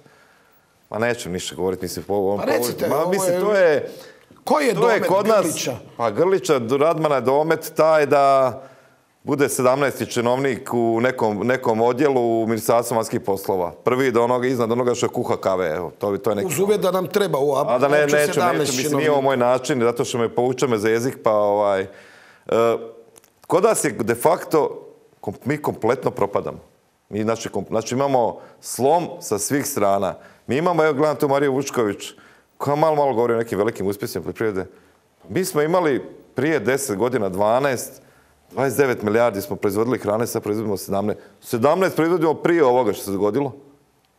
ma neću ništa govoriti, mislim, po ovom... Pa recite, ma, mislim, to je... Koji je domet kod Grlića? Nas, pa Grlića, Radmana je domet taj da bude 17. činovnik u nekom, nekom odjelu u Ministarstvu vanjskih poslova. Prvi do onoga, iznad onoga što kuha kave. Evo, to, to je neki... Uz uvjet da nam treba u A da ne, neću, neću, mislim, nije ovo moj način, zato što me pouča me za jezik, pa ovaj... E, kod nas je de facto, mi kompletno propadamo. Mi, znači, znači, imamo slom sa svih strana. Mi imamo, evo gledam tu Mariju Vučković, koja malo, malo govori o nekim velikim uspjesima poljoprivrede. Mi smo imali prije 10 godina, 12, 29 milijardi smo proizvodili hrane, sad proizvodimo 17. 17 proizvodimo prije ovoga što se dogodilo.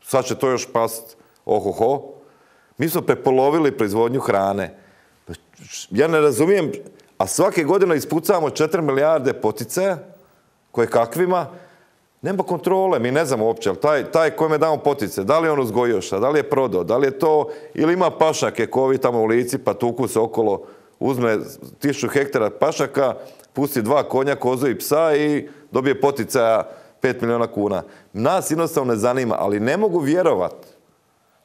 Sad će to još past ohoho. Mi smo prepolovili proizvodnju hrane. Ja ne razumijem, a svake godine ispucavamo 4 milijarde poticaja, koje kakvima, nema kontrole, mi ne znamo uopće, ali taj, taj kojeme damo potice, da li je on uzgojio šta, da li je prodao, da li je to, ili ima pašnjake koji tamo u lici pa tuku se okolo, uzme tisuću hektara pašnjaka, pusti dva konja, kozu i psa i dobije poticaja 5 milijuna kuna. Nas jednostavno ne zanima, ali ne mogu vjerovat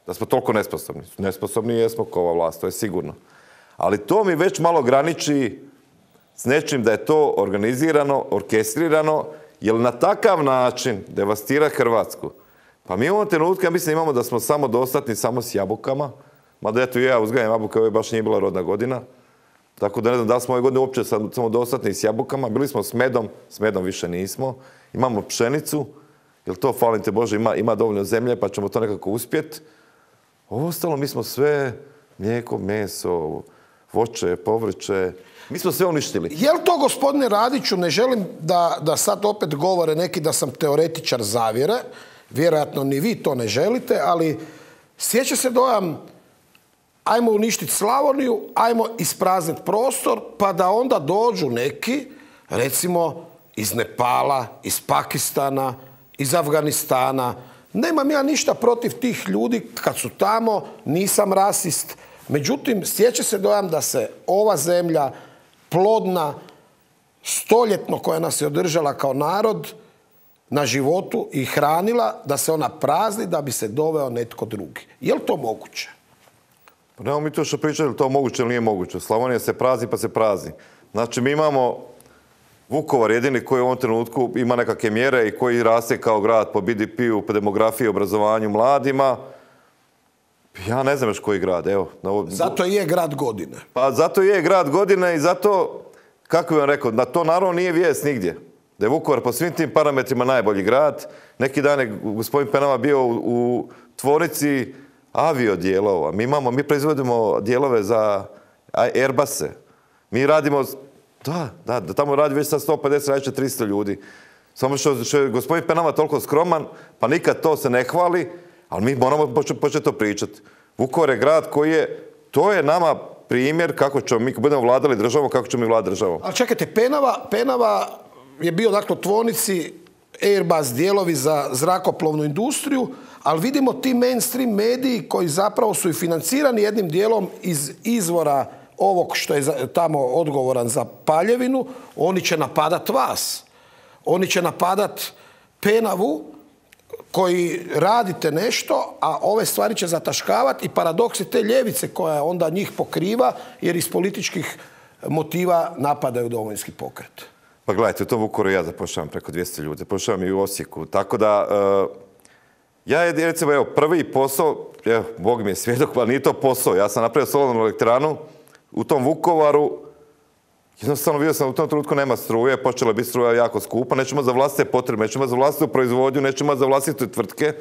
da smo toliko nesposobni. Nesposobni jesmo kao ova vlast, to je sigurno. Ali to mi već malo graniči s nečim da je to organizirano, orkestrirano, jer na takav način devastira Hrvatsku. Pa mi u ovom trenutku, ja mislim, imamo da smo samo dostatni samo s jabukama, mada eto ja uzgajam jabuke, ovo je baš nije bila rodna godina, tako da ne znam da smo ove godine uopće samo dostatni s jabukama, bili smo s medom, s medom više nismo, imamo pšenicu, jer to, falim te Bože, ima, ima dovoljno zemlje, pa ćemo to nekako uspjeti. Ovo ostalo, mi smo sve mlijeko, meso, voće, povrće, mi smo sve uništili. Je li to, gospodine Radiću, ne želim da, da sad opet govore neki da sam teoretičar zavjere, vjerojatno ni vi to ne želite, ali sjeća se dojam ajmo uništiti Slavoniju, ajmo isprazniti prostor, pa da onda dođu neki, recimo iz Nepala, iz Pakistana, iz Afganistana. Nemam ja ništa protiv tih ljudi kad su tamo, nisam rasist. Međutim, sjeća se dojam da se ova zemlja plodna, stoljetno koja nas je održala kao narod na životu i hranila, da se ona prazni da bi se doveo netko drugi. Je li to moguće? Pa nemamo mi to što pričali, to moguće ili nije moguće. Slavonija se prazni pa se prazni. Znači mi imamo Vukovar jedini koji u ovom trenutku ima nekakve mjere i koji raste kao grad po BDP-u, po demografiji, obrazovanju mladima. Ja ne znam još koji grad, evo. Zato je grad godine. Pa zato je grad godine i zato, kako bi vam rekao, da to naravno nije vijest nigdje. Da je Vukovar po svim tim parametrima najbolji grad. Neki dan je gospodin Penama bio u, u tvornici avio dijelova. Mi imamo, mi proizvodimo dijelove za Airbuse. Mi radimo, da, da, da tamo radi već sa 150, radi 300 ljudi. Samo što, je gospodin Penama toliko skroman, pa nikad to se ne hvali, ali mi moramo početi to pričati. Vukovar je grad koji je, to je nama primjer kako ćemo mi, budemo vladali državom, kako ćemo mi vladati državom. Ali čekajte, Penava, Penava je bio dakle u tvornici Airbus dijelovi za zrakoplovnu industriju, ali vidimo ti mainstream mediji koji zapravo su i financirani jednim dijelom iz izvora ovog što je tamo odgovoran za paljevinu, oni će napadat vas. Oni će napadat Penavu koji radite nešto, a ove stvari će zataškavati i paradoksi te ljevice koja onda njih pokriva jer iz političkih motiva napadaju domovinski pokret. Pa gledajte, u tom Vukoru ja zapošljavam preko 200 ljudi, zapošljavam i u Osijeku, tako da uh, ja je, recimo, evo, prvi posao, evo, Bog mi je svjedok, pa nije to posao, ja sam napravio solarnu elektranu u tom Vukovaru, jednostavno vidio sam u tom trenutku nema struje, počela biti struja jako skupa, nećemo za vlastite potrebe, nećemo za vlastitu proizvodnju, nećemo za vlastite tvrtke,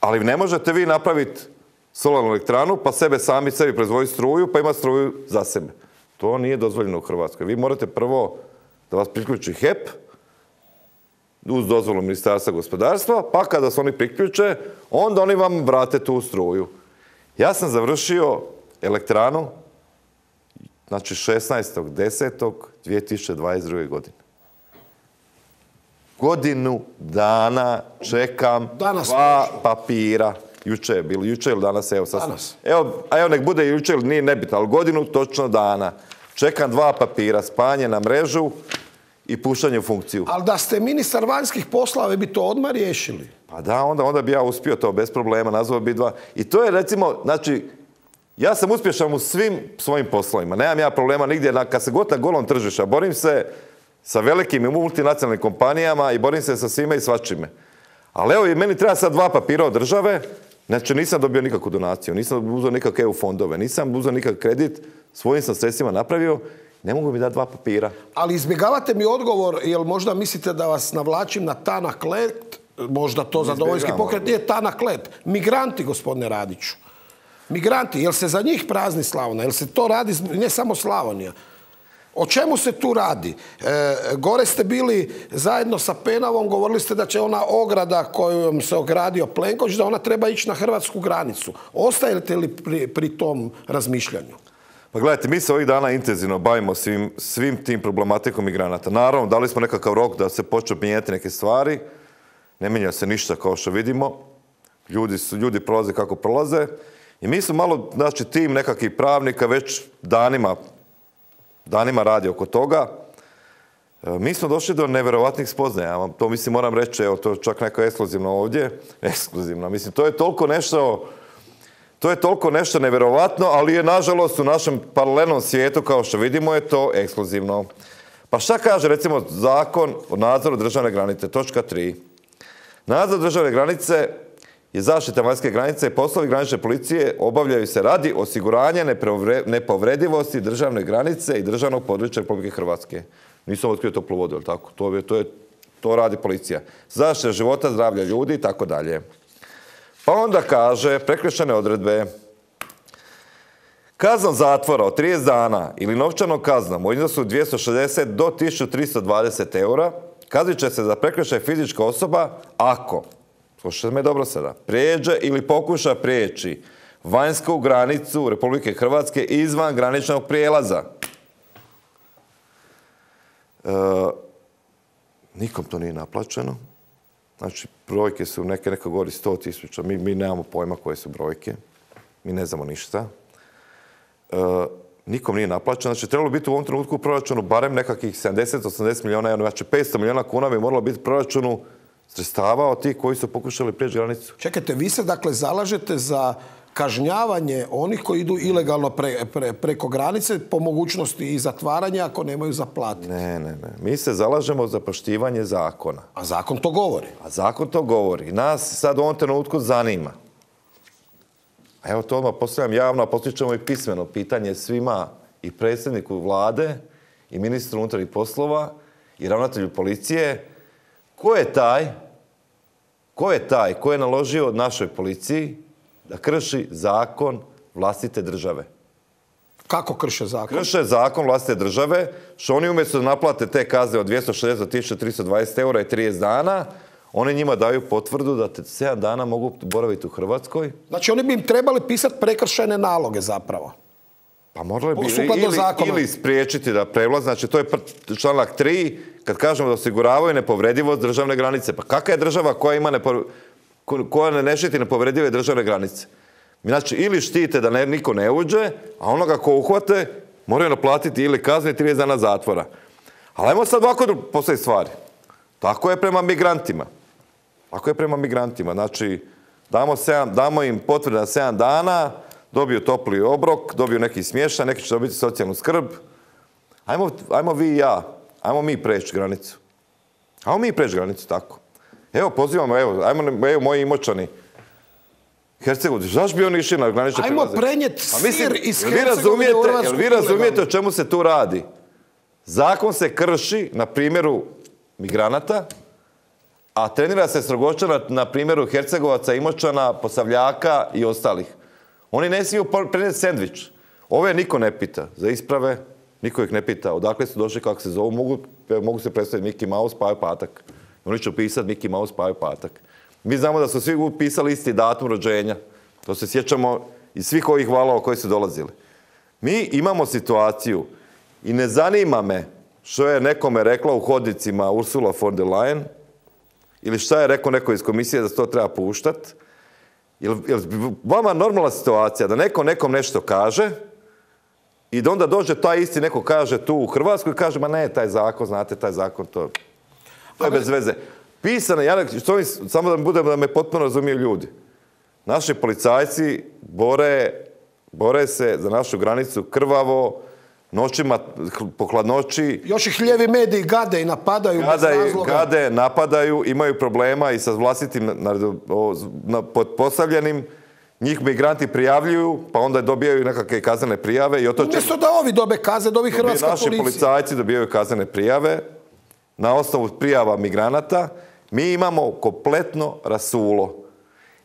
ali ne možete vi napraviti solarnu elektranu, pa sebe sami sebi proizvoditi struju, pa ima struju za sebe. To nije dozvoljeno u Hrvatskoj. Vi morate prvo da vas priključi HEP, uz dozvolu Ministarstva gospodarstva, pa kada se oni priključe, onda oni vam vrate tu struju. Ja sam završio elektranu, znači 16.10.2022. godine. Godinu dana čekam danas dva papira. Juče je bilo, juče ili danas, evo sad. Danas. Evo, a evo nek bude juče ili nije nebitno, ali godinu točno dana. Čekam dva papira, spanje na mrežu i puštanje u funkciju. Ali da ste ministar vanjskih poslova, bi to odmah riješili. Pa da, onda, onda bi ja uspio to bez problema, nazvao bi dva. I to je recimo, znači, ja sam uspješan u svim svojim poslovima. Nemam ja problema nigdje, na, kad se god na golom tržišta, borim se sa velikim i multinacionalnim kompanijama i borim se sa svime i svačime. Ali evo, meni treba sad dva papira od države, znači nisam dobio nikakvu donaciju, nisam uzeo nikakve EU fondove, nisam uzeo nikakav kredit, svojim sam sredstvima napravio, ne mogu mi dati dva papira. Ali izbjegavate mi odgovor, jel možda mislite da vas navlačim na tanak let, možda to za dovoljski pokret nije tanak let. Migranti, gospodine Radiću. Migranti, jel se za njih prazni Slavonija? Jel se to radi, ne samo Slavonija? O čemu se tu radi? E, gore ste bili zajedno sa Penavom, govorili ste da će ona ograda kojom se ogradio Plenković, da ona treba ići na hrvatsku granicu. Ostajete li pri, pri tom razmišljanju? Pa gledajte, mi se ovih dana intenzivno bavimo svim, svim tim problematikom migranata. Naravno, dali smo nekakav rok da se počne mijenjati neke stvari. Ne mijenja se ništa kao što vidimo. Ljudi, su, ljudi prolaze kako prolaze. I mi smo malo, znači tim nekakvih pravnika već danima, danima radi oko toga. E, Mi smo došli do nevjerovatnih spoznaja. To mislim moram reći, evo to je čak neko ekskluzivno ovdje. <laughs> Ekskluzivno. Mislim, to je toliko nešto to je toliko nešto nevjerovatno, ali je nažalost u našem paralelnom svijetu, kao što vidimo, je to ekskluzivno. Pa šta kaže recimo zakon o nadzoru državne granice, točka 3. Nadzor državne granice je zaštita vanjske granice i poslovi granične policije obavljaju se radi osiguranja nepovredivosti državne granice i državnog područja Republike Hrvatske. Nisam otkrio toplu vodu, tako? To, je, to, je, to radi policija. Zaštita života, zdravlja ljudi i tako dalje. Pa onda kaže, prekršene odredbe, kazna zatvora od 30 dana ili novčanom kaznom u iznosu 260 do 1320 eura kaznit će se za prekršaj fizička osoba ako, slušajte me dobro sada, prijeđe ili pokuša prijeći vanjsku granicu Republike Hrvatske izvan graničnog prijelaza. E, nikom to nije naplaćeno. Znači, brojke su, neke neka govori 100 tisuća, mi, mi nemamo pojma koje su brojke, mi ne znamo ništa. E, nikom nije naplaćeno, znači trebalo biti u ovom trenutku u proračunu barem nekakvih 70-80 milijuna znači 500 milijuna kuna bi moralo biti u proračunu sredstava od tih koji su pokušali prijeći granicu. Čekajte, vi se dakle zalažete za kažnjavanje onih koji idu ilegalno pre- pre- preko granice po mogućnosti i zatvaranja ako nemaju za platiti. Ne, ne, ne. Mi se zalažemo za poštivanje zakona. A zakon to govori. A zakon to govori. Nas sad u ovom trenutku zanima. A evo to odmah postavljam javno, a postićemo i pismeno pitanje svima i predsjedniku vlade i ministru unutarnjih poslova i ravnatelju policije. Ko je taj, ko je taj ko je naložio našoj policiji da krši zakon vlastite države? Kako krše zakon? Krše zakon vlastite države, što oni umjesto da naplate te kazne od 260 do 1320 eura i 30 dana, oni njima daju potvrdu da te 7 dana mogu boraviti u Hrvatskoj. Znači oni bi im trebali pisati prekršajne naloge zapravo. Pa morali bi ili, ili spriječiti da prevlaz, znači to je članak 3, kad kažemo da osiguravaju nepovredivost državne granice. Pa kakva je država koja ima nepo, ko- koja ne, štiti nepovredive državne granice? Znači, ili štite da niko ne uđe, a onoga ko uhvate, moraju naplatiti ili kazne 30 dana zatvora. Ali ajmo sad ovako postaviti stvari. Tako je prema migrantima. Tako je prema migrantima. Znači, damo, sedam, damo im potvrde na 7 dana, dobiju topli obrok, dobiju neki smještaj, neki će dobiti socijalnu skrb. Ajmo, ajmo vi i ja, ajmo mi preći granicu. Ajmo mi preći granicu, tako. Evo, pozivamo, evo, ajmo, evo moji imoćani. Hercegovini, zašto bi oni išli na granične Ajmo prenijeti Pa sir iz vi Hercegovine u razumijete, jel vi razumijete o čemu se tu radi? Zakon se krši na primjeru migranata, a trenira se strogoća na, na primjeru Hercegovaca, Imoćana, Posavljaka i ostalih. Oni ne smiju prenijeti sendvič. Ove niko ne pita za isprave, niko ih ne pita odakle su došli, kako se zovu, mogu, mogu se predstaviti Mickey Mouse, Pajo Patak. Oni će upisati Mickey Mouse, Pajo Patak. Mi znamo da su svi upisali isti datum rođenja. To se sjećamo iz svih ovih valova koji su dolazili. Mi imamo situaciju i ne zanima me što je nekome rekla u hodnicima Ursula von der Leyen ili šta je rekao neko iz komisije da se to treba puštat. Jel, jel vama normalna situacija da neko nekom nešto kaže i da onda dođe taj isti neko kaže tu u Hrvatskoj i kaže ma ne, taj zakon, znate, taj zakon, to, to je bez veze. Ne- što samo da budem da me potpuno razumiju ljudi. Naši policajci bore, bore se za našu granicu krvavo, noćima po hladnoći, Još ih lijevi mediji gade i napadaju bez Gade, razloga. gade, napadaju, imaju problema i sa vlastitim naredo- o- na, postavljenim. Njih migranti prijavljuju, pa onda dobijaju nekakve kaznene prijave i o to će- Umjesto da ovi dobe kaze, dobi hrvatska naši policija. policajci dobijaju kaznene prijave na osnovu prijava migranata. Mi imamo kompletno rasulo.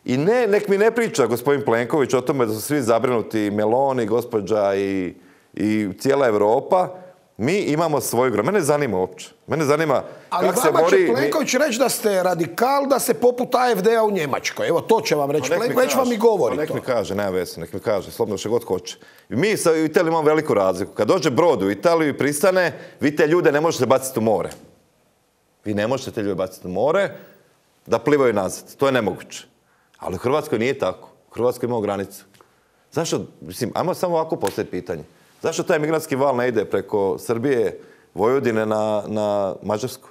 I ne, nek mi ne priča gospodin Plenković o tome da su svi zabrinuti Meloni, gospođa i, i cijela Europa. Mi imamo svoju granicu. Mene zanima uopće. Mene zanima Ali kako se vama bori... će Plenković reći da ste radikal, da se poput AFD-a u Njemačkoj. Evo, to će vam reći. Pa nek Plenković vam kaže, i govori pa nek to. mi kaže, nema veze, nek mi kaže, slobodno što god hoće. I mi sa Italijom imamo veliku razliku. Kad dođe brod u Italiju i pristane, vi te ljude ne možete baciti u more. Vi ne možete te ljude baciti u more da plivaju nazad. To je nemoguće. Ali u Hrvatskoj nije tako. U Hrvatskoj imamo granicu. Zašto, mislim, ajmo samo ovako postaviti pitanje. Zašto taj migrantski val ne ide preko Srbije, Vojvodine na, na Mađarsku?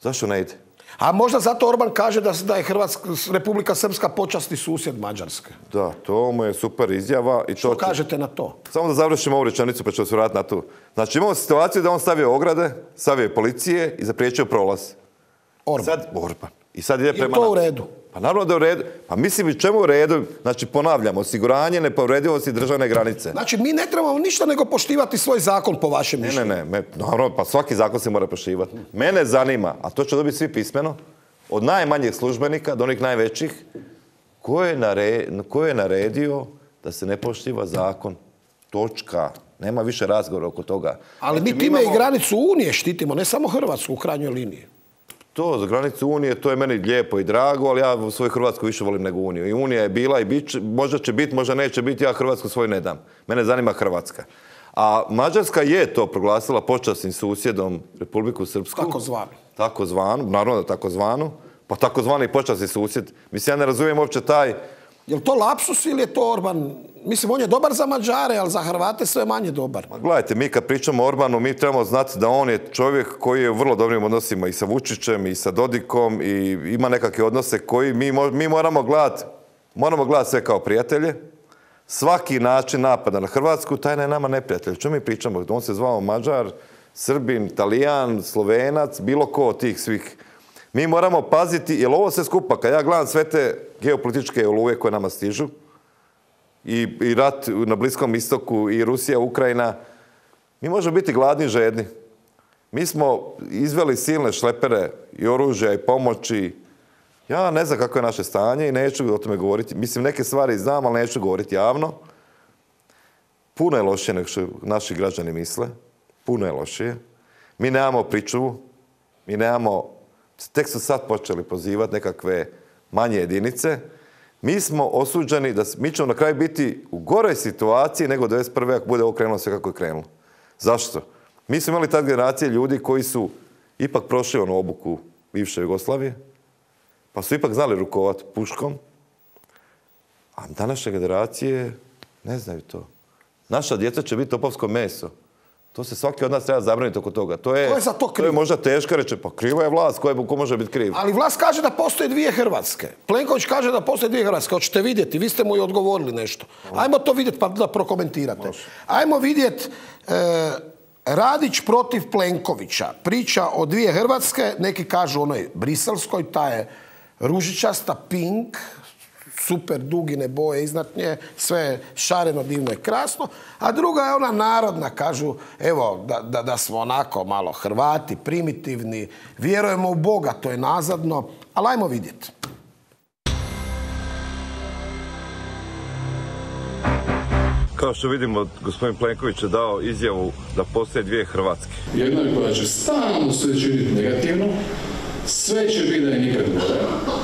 Zašto ne ide? A možda zato Orban kaže da, da je Hrvatska, Republika Srpska počasni susjed Mađarske. Da, to mu je super izjava. I Što to kažete na to? Samo da završimo ovu rečenicu pa ćemo se vratiti na tu. Znači imamo situaciju da on stavio ograde, stavio je policije i zapriječio prolaz. Orban. Sad, Orban. I sad ide Je prema... to nama. u redu? Pa naravno da je u redu. Pa mislim čemu u redu? Znači ponavljam, osiguranje nepovredivosti državne granice. Znači, mi ne trebamo ništa nego poštivati svoj zakon po vašem Ne, mišljenju. ne, ne, me, naravno, pa svaki zakon se mora poštivati. Mene zanima, a to će dobiti svi pismeno, od najmanjih službenika do onih najvećih, ko je, nare- ko je naredio da se ne poštiva zakon? Točka. Nema više razgovora oko toga. Ali mi Znači, time imamo- i granicu Unije štitimo, ne samo Hrvatsku u krajnjoj liniji. To za granicu Unije, to je meni lijepo i drago, ali ja svoju Hrvatsku više volim nego Uniju. I Unija je bila i bit možda će biti, možda neće biti, ja Hrvatsku svoju ne dam. Mene zanima Hrvatska. A Mađarska je to proglasila počasnim susjedom Republiku Srpsku. Tako zvani. Tako zvanu, naravno da tako zvanu. Pa tako zvani počasni susjed. Mislim, ja ne razumijem uopće taj... Je li to lapsus ili je to Orban? Mislim, on je dobar za Mađare, ali za Hrvate sve manje dobar. Gledajte, mi kad pričamo o Orbanu, mi trebamo znati da on je čovjek koji je u vrlo dobrim odnosima i sa Vučićem i sa Dodikom i ima nekakve odnose koji mi, mi moramo gledati moramo gledati sve kao prijatelje. Svaki način napada na Hrvatsku, taj je nama neprijatelj. Čemu mi pričamo? On se zvao Mađar, Srbin, Talijan, Slovenac, bilo ko od tih svih. Mi moramo paziti, jer ovo sve skupa, kad ja gledam sve te geopolitičke oluje koje nama stižu, i, i rat na Bliskom istoku i Rusija, Ukrajina, mi možemo biti gladni i žedni. Mi smo izveli silne šlepere i oružja i pomoći. Ja ne znam kako je naše stanje i neću o tome govoriti. Mislim, neke stvari znam, ali neću govoriti javno. Puno je lošije nego što naši građani misle. Puno je lošije. Mi nemamo pričuvu. Mi nemamo... Tek su sad počeli pozivati nekakve manje jedinice. Mi smo osuđeni da mi ćemo na kraju biti u goroj situaciji nego 91. ako bude ovo krenulo sve kako je krenulo. Zašto? Mi smo imali tad generacije ljudi koji su ipak prošli onu obuku bivše Jugoslavije, pa su ipak znali rukovati puškom, a današnje generacije ne znaju to. Naša djeca će biti topovsko meso. To se svaki od nas treba zabraniti oko toga. To je, Ko je za to kriv? je možda teško reći, pa kriva je vlast, ko, je, ko može biti kriv? Ali vlast kaže da postoje dvije Hrvatske. Plenković kaže da postoje dvije Hrvatske. Hoćete vidjeti, vi ste mu i odgovorili nešto. Ajmo to vidjeti pa da prokomentirate. Ajmo vidjeti e, Radić protiv Plenkovića. Priča o dvije Hrvatske, neki kažu onoj briselskoj, ta je ružičasta, pink, super dugine boje iznad nje, sve je šareno, divno i krasno, a druga je ona narodna, kažu, evo, da, da, da smo onako malo Hrvati, primitivni, vjerujemo u Boga, to je nazadno, ali ajmo vidjeti. Kao što vidimo, gospodin Plenković je dao izjavu da postoje dvije Hrvatske. Jedna je koja će stalno sve činiti negativno, sve će biti da je nikad gore,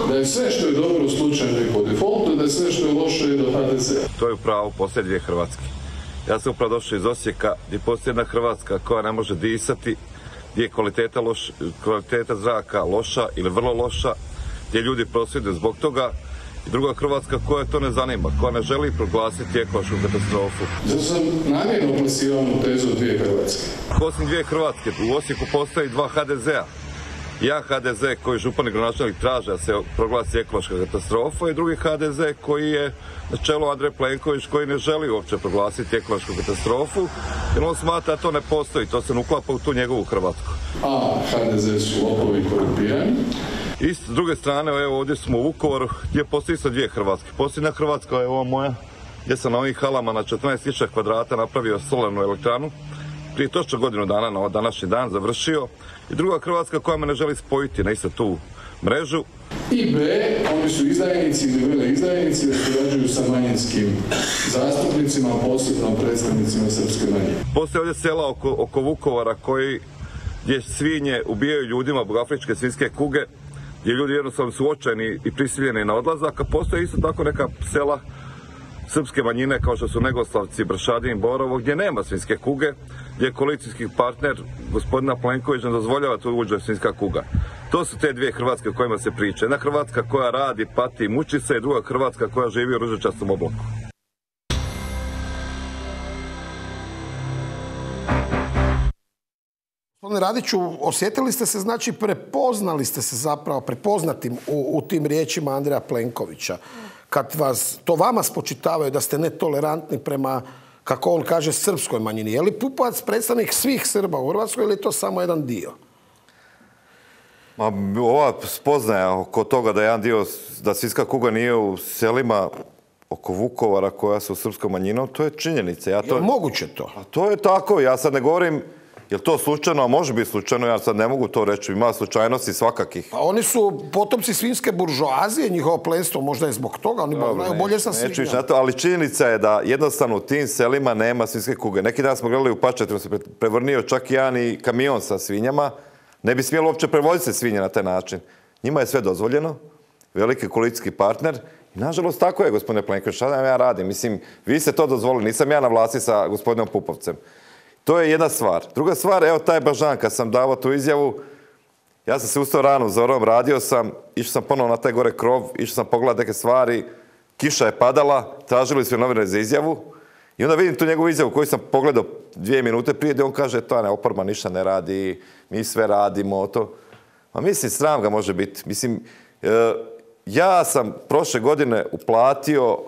da je sve što je dobro slučajno i po defaultu, da je sve što je loše je do HDZ. To je upravo, postoje dvije Hrvatske. Ja sam upravo došao iz Osijeka gdje postoji jedna Hrvatska koja ne može disati, gdje je kvaliteta, loš, kvaliteta zraka loša ili vrlo loša, gdje ljudi prosvjeduju zbog toga. I druga Hrvatska koja to ne zanima, koja ne želi proglasiti ekološku katastrofu. Zato sam namjerno plasirao tezu dvije Hrvatske. Osim dvije Hrvatske, u Osijeku postoji dva HDZ-a. Jedan HDZ koji župan i gradonačelnik traže da se proglasi ekološka katastrofa i drugi HDZ koji je na čelu Andrej Plenković koji ne želi uopće proglasiti ekološku katastrofu jer on smatra da to ne postoji, to se ne uklapa u tu njegovu Hrvatsku. A HDZ su lopovi korumpirani, I s druge strane, evo ovdje smo u Vukovaru gdje postoji sa dvije Hrvatske. Posljednja Hrvatska je ova moja gdje sam na ovih halama na 14.000 kvadrata napravio solarnu elektranu. Prije točno godinu dana na ovaj današnji dan završio. I druga Hrvatska koja me ne želi spojiti na istu tu mrežu. I B, oni su izdajnici ili vele izdajnici jer surađuju sa manjinskim zastupnicima, posebno predstavnicima srpske manjine. Postoje ovdje sela oko, oko Vukovara koji gdje svinje ubijaju ljudima zbog afričke svinske kuge, gdje ljudi jednostavno su očajni i prisiljeni na odlazak, a postoje isto tako neka sela srpske manjine kao što su Negoslavci, Bršadin, Borovo, gdje nema svinske kuge, gdje je koalicijski partner gospodina Plenkovića ne dozvoljava tu uđe svinska kuga. To su te dvije Hrvatske o kojima se priča. Jedna Hrvatska koja radi, pati, muči se i druga Hrvatska koja živi u ružičastom oblaku. Gospodine Radiću, osjetili ste se, znači prepoznali ste se zapravo, prepoznatim u, u tim riječima Andreja Plenkovića. Kad vas, to vama spočitavaju da ste netolerantni prema, kako on kaže, srpskoj manjini. Je li Pupovac predstavnik svih Srba u Hrvatskoj ili je to samo jedan dio? Ma, ova spoznaja oko toga da jedan dio, da svinska kuga nije u selima oko Vukovara koja su srpskom manjinom, to je činjenica. Ja to, Je li moguće to? A to je tako, ja sad ne govorim je li to slučajno, a može biti slučajno, ja sad ne mogu to reći, ima slučajnosti svakakih. Pa oni su potomci svinske buržoazije, njihovo plenstvo možda je zbog toga, oni ne- bolje sa neću ići svinjama. na to, ali činjenica je da jednostavno u tim selima nema svinjske kuge. Neki dan smo gledali u Pačetinu, se pre- prevrnio čak jedan i kamion sa svinjama. Ne bi smjelo uopće prevoziti se svinje na taj način. Njima je sve dozvoljeno, veliki koalicijski partner. I nažalost tako je, gospodine Plenković, šta da ja radim? Mislim, vi ste to dozvolili, nisam ja na vlasti sa gospodinom Pupovcem. To je jedna stvar. Druga stvar, evo taj Bažan, kad sam davao tu izjavu, ja sam se ustao rano zorom, radio sam, išao sam ponovo na taj gore krov, išao sam pogledat neke stvari, kiša je padala, tražili su novinari za izjavu i onda vidim tu njegovu izjavu koju sam pogledao dvije minute prije gdje on kaže to ne, oporba ništa ne radi, mi sve radimo, to. Ma mislim, sram ga može biti. Mislim, e, ja sam prošle godine uplatio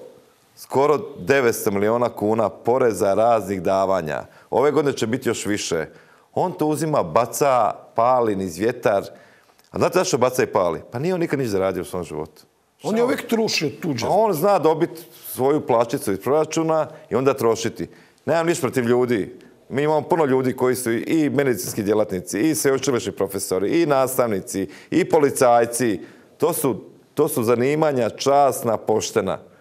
skoro 900 milijuna kuna poreza raznih davanja. Ove godine će biti još više. On to uzima, baca, pali niz vjetar. A znate zašto baca i pali? Pa nije on nikad ništa zaradio u svom životu. On je uvijek trušio tuđe. On zna dobiti svoju plaćicu iz proračuna i onda trošiti. Nemam ništa protiv ljudi. Mi imamo puno ljudi koji su i medicinski djelatnici, i sveučilišni profesori, i nastavnici, i policajci. To su, to su zanimanja časna, poštena.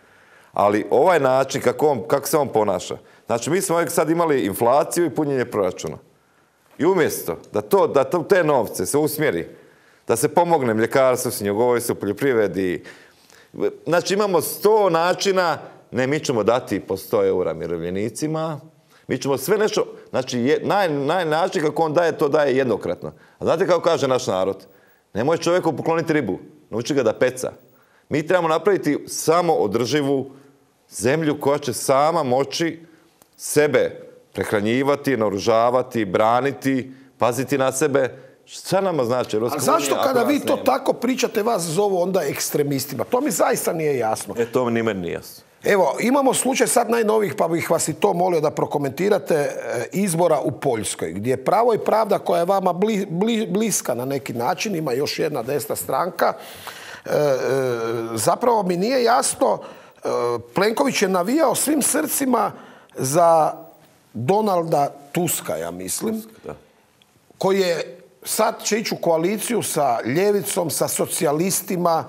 Ali ovaj način kako, on, kako se on ponaša. Znači, mi smo sad imali inflaciju i punjenje proračuna. I umjesto da, to, da to, te novce se usmjeri, da se pomogne mljekarstvu, svinjogojstvu, poljoprivredi. Znači imamo sto načina, ne, mi ćemo dati po 100 eura mirovljenicima, mi ćemo sve nešto, znači je, naj, naj način kako on daje, to daje jednokratno. A znate kako kaže naš narod? Nemoj čovjeku pokloniti ribu, nauči ga da peca. Mi trebamo napraviti samo održivu zemlju koja će sama moći sebe prehranjivati, naoružavati, braniti, paziti na sebe. Šta nama znači? A zašto unija kada vi to nema? tako pričate, vas zovu onda ekstremistima? To mi zaista nije jasno. E, to mi ni meni nije jasno. Evo, imamo slučaj sad najnovih, pa bih vas i to molio da prokomentirate, e, izbora u Poljskoj, gdje je pravo i pravda koja je vama bli- bli- bliska na neki način, ima još jedna desna stranka, e, e, zapravo mi nije jasno, Plenković je navijao svim srcima za Donalda Tuska, ja mislim, koji je sad će ići u koaliciju sa ljevicom, sa socijalistima,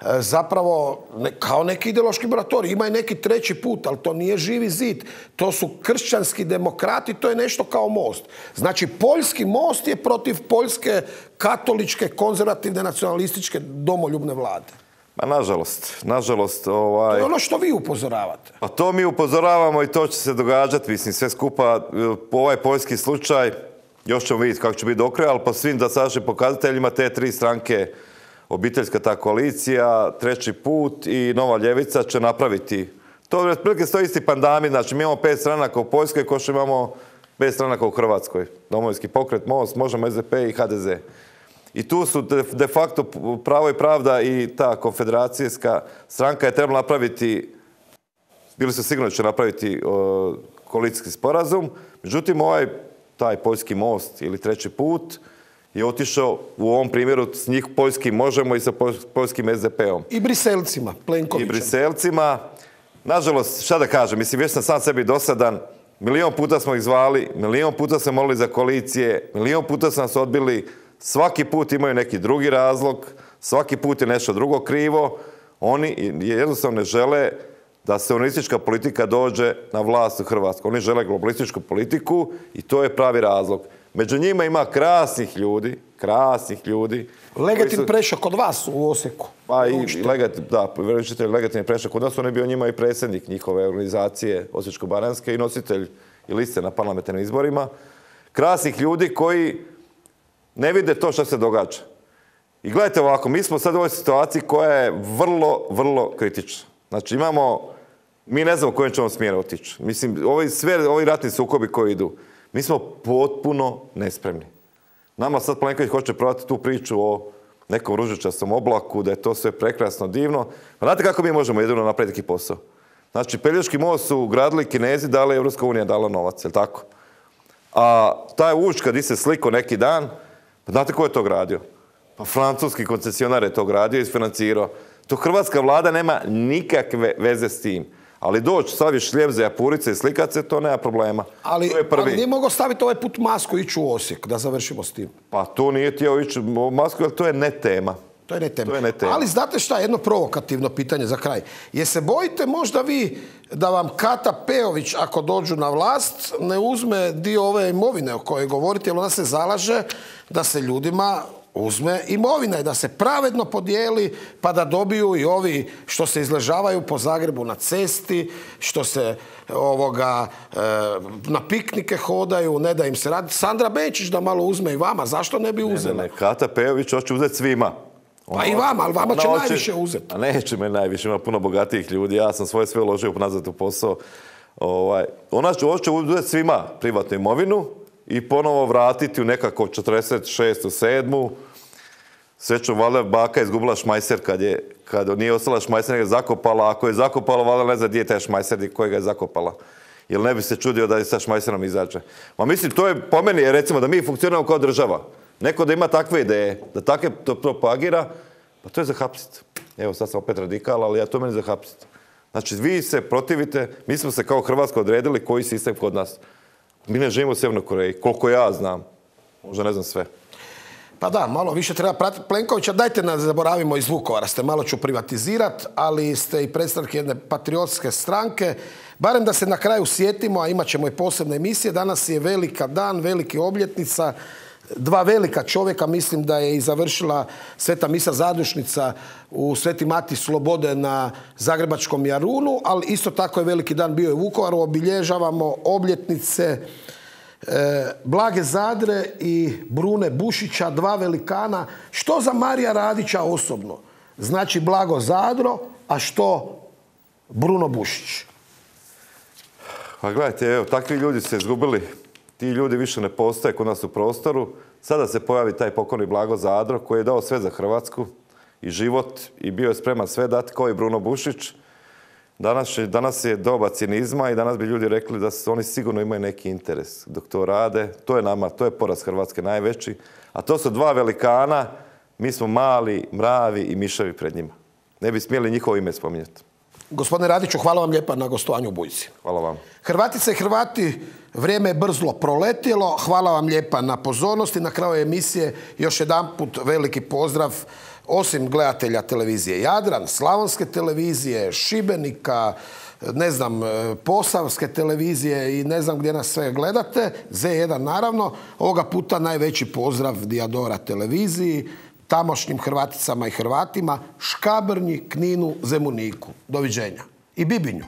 e, zapravo kao neki ideološki moratorij. Ima i neki treći put, ali to nije živi zid. To su kršćanski demokrati, to je nešto kao most. Znači, poljski most je protiv poljske katoličke, konzervativne, nacionalističke, domoljubne vlade. Ma nažalost, nažalost, ovaj... To je ono što vi upozoravate. Pa to mi upozoravamo i to će se događati, mislim, sve skupa, e, po ovaj poljski slučaj, još ćemo vidjeti kako će biti do kraja, ali po svim dosadašnjim pokazateljima te tri stranke, obiteljska ta koalicija, treći put i nova ljevica će napraviti. To je otprilike sto isti pandami, znači mi imamo pet stranaka u Poljskoj, ko što imamo pet stranaka u Hrvatskoj. Domovinski pokret, MOST, možemo SDP i HDZ. I tu su de, facto pravo i pravda i ta konfederacijska stranka je trebala napraviti bili su sigurno da će napraviti koalicijski sporazum. Međutim, ovaj, taj poljski most ili treći put je otišao u ovom primjeru s njih poljskim možemo i sa pol- poljskim SDP-om. I Briselcima, I Plenkovićem. Briselcima. Nažalost, šta da kažem, mislim, već sam sam sebi dosadan. Milion puta smo ih zvali, milion puta smo molili za koalicije, milion puta sam nas odbili. Svaki put imaju neki drugi razlog, Svaki put je nešto drugo krivo. Oni jednostavno ne žele da seonistička politika dođe na vlast u Hrvatskoj. Oni žele globalističku politiku i to je pravi razlog. Među njima ima krasnih ljudi, krasnih ljudi. Legatin su... prešao kod vas u Osijeku. Pa i legatin, da, vjerujući legatin je prešao kod nas, on je bio njima i predsjednik njihove organizacije Osječko-Baranske i nositelj i liste na parlamentarnim izborima. Krasnih ljudi koji ne vide to što se događa. I gledajte ovako, mi smo sad u ovoj situaciji koja je vrlo, vrlo kritična. Znači imamo, mi ne znamo kojem ćemo smjeru otići. Mislim, ovi, sve ovi ratni sukobi koji idu, mi smo potpuno nespremni. Nama sad Plenković hoće prodati tu priču o nekom ružičastom oblaku, da je to sve prekrasno, divno. Znate kako mi možemo jedino napraviti posao? Znači, Pelješki most su gradili Kinezi, dali Evropska unija dala novac, je tako? A taj Učka di se sliko neki dan, pa znate ko je to gradio? Pa francuski koncesionar je to gradio i isfinancirao. To hrvatska vlada nema nikakve veze s tim. Ali doći, staviš šlijep za japurice i slikat se, to nema problema. Ali, to je prvi. ali nije mogao staviti ovaj put masku i ići u Osijek, da završimo s tim. Pa to nije htio ići masku, jer to je ne tema. To je ne tema. To je ne tema. Ali znate šta, jedno provokativno pitanje za kraj. Je se bojite možda vi da vam Kata Peović, ako dođu na vlast, ne uzme dio ove imovine o kojoj govorite, jer ona se zalaže da se ljudima uzme imovina i da se pravedno podijeli pa da dobiju i ovi što se izležavaju po Zagrebu na cesti, što se ovoga e, na piknike hodaju, ne da im se radi. Sandra Bečić da malo uzme i vama, zašto ne bi uzela? Ne, ne, Kata Pejović hoće uzeti svima. Pa i vama, ali vama će najviše uzeti. A neće me najviše, ima puno bogatijih ljudi. Ja sam svoje sve uložio nazad u posao. Ovaj, ona će, hoće uzeti svima privatnu imovinu i ponovo vratiti u nekako 46. 7. Sve ću, valjda, baka izgubila šmajser kad, je, kad nije ostala šmajser, nego je zakopala. Ako je zakopala, valjda ne zna gdje je taj šmajser i kojega je zakopala. Jer ne bi se čudio da je sa šmajserom izađe. Ma mislim, to je po meni, recimo, da mi funkcioniramo kao država. Neko da ima takve ideje, da takve to propagira, pa to je zahapsiti. Evo, sad sam opet radikal, ali ja to meni zahapsiti. Znači, vi se protivite, mi smo se kao Hrvatska odredili koji sistem kod nas. Mi ne živimo u Sjevernoj Koreji, koliko ja znam. Možda ne znam sve. Pa da, malo više treba pratiti Plenkovića. Dajte nas zaboravimo iz Vukovara, ste malo ću privatizirati, ali ste i predstavnik jedne patriotske stranke. Barem da se na kraju sjetimo, a imat ćemo i posebne emisije. Danas je velika dan, veliki obljetnica. Dva velika čovjeka, mislim da je i završila Sveta Misa Zadušnica u Sveti Mati Slobode na Zagrebačkom Jarunu, ali isto tako je veliki dan bio i u Vukovaru. Obilježavamo obljetnice E, Blage Zadre i Brune Bušića, dva velikana. Što za Marija Radića osobno? Znači Blago Zadro, a što Bruno Bušić? Pa gledajte, evo, takvi ljudi se izgubili. Ti ljudi više ne postoje kod nas u prostoru. Sada se pojavi taj pokojni Blago Zadro koji je dao sve za Hrvatsku i život i bio je spreman sve dati kao i Bruno Bušić. Danas, danas je doba cinizma i danas bi ljudi rekli da oni sigurno imaju neki interes dok to rade. To je nama, to je poraz Hrvatske najveći. A to su dva velikana, mi smo mali, mravi i miševi pred njima. Ne bi smjeli njihovo ime spominjati. Gospodine Radiću, hvala vam lijepa na gostovanju u Bujci. Hvala vam. Hrvatice i Hrvati, vrijeme je brzlo proletjelo. Hvala vam lijepa na pozornosti. Na kraju emisije još jedan put veliki pozdrav osim gledatelja televizije Jadran, Slavonske televizije, Šibenika, ne znam, Posavske televizije i ne znam gdje nas sve gledate, Z1 naravno, ovoga puta najveći pozdrav Diadora televiziji, tamošnjim Hrvaticama i Hrvatima, Škabrnji, Kninu, Zemuniku. Doviđenja. I Bibinju.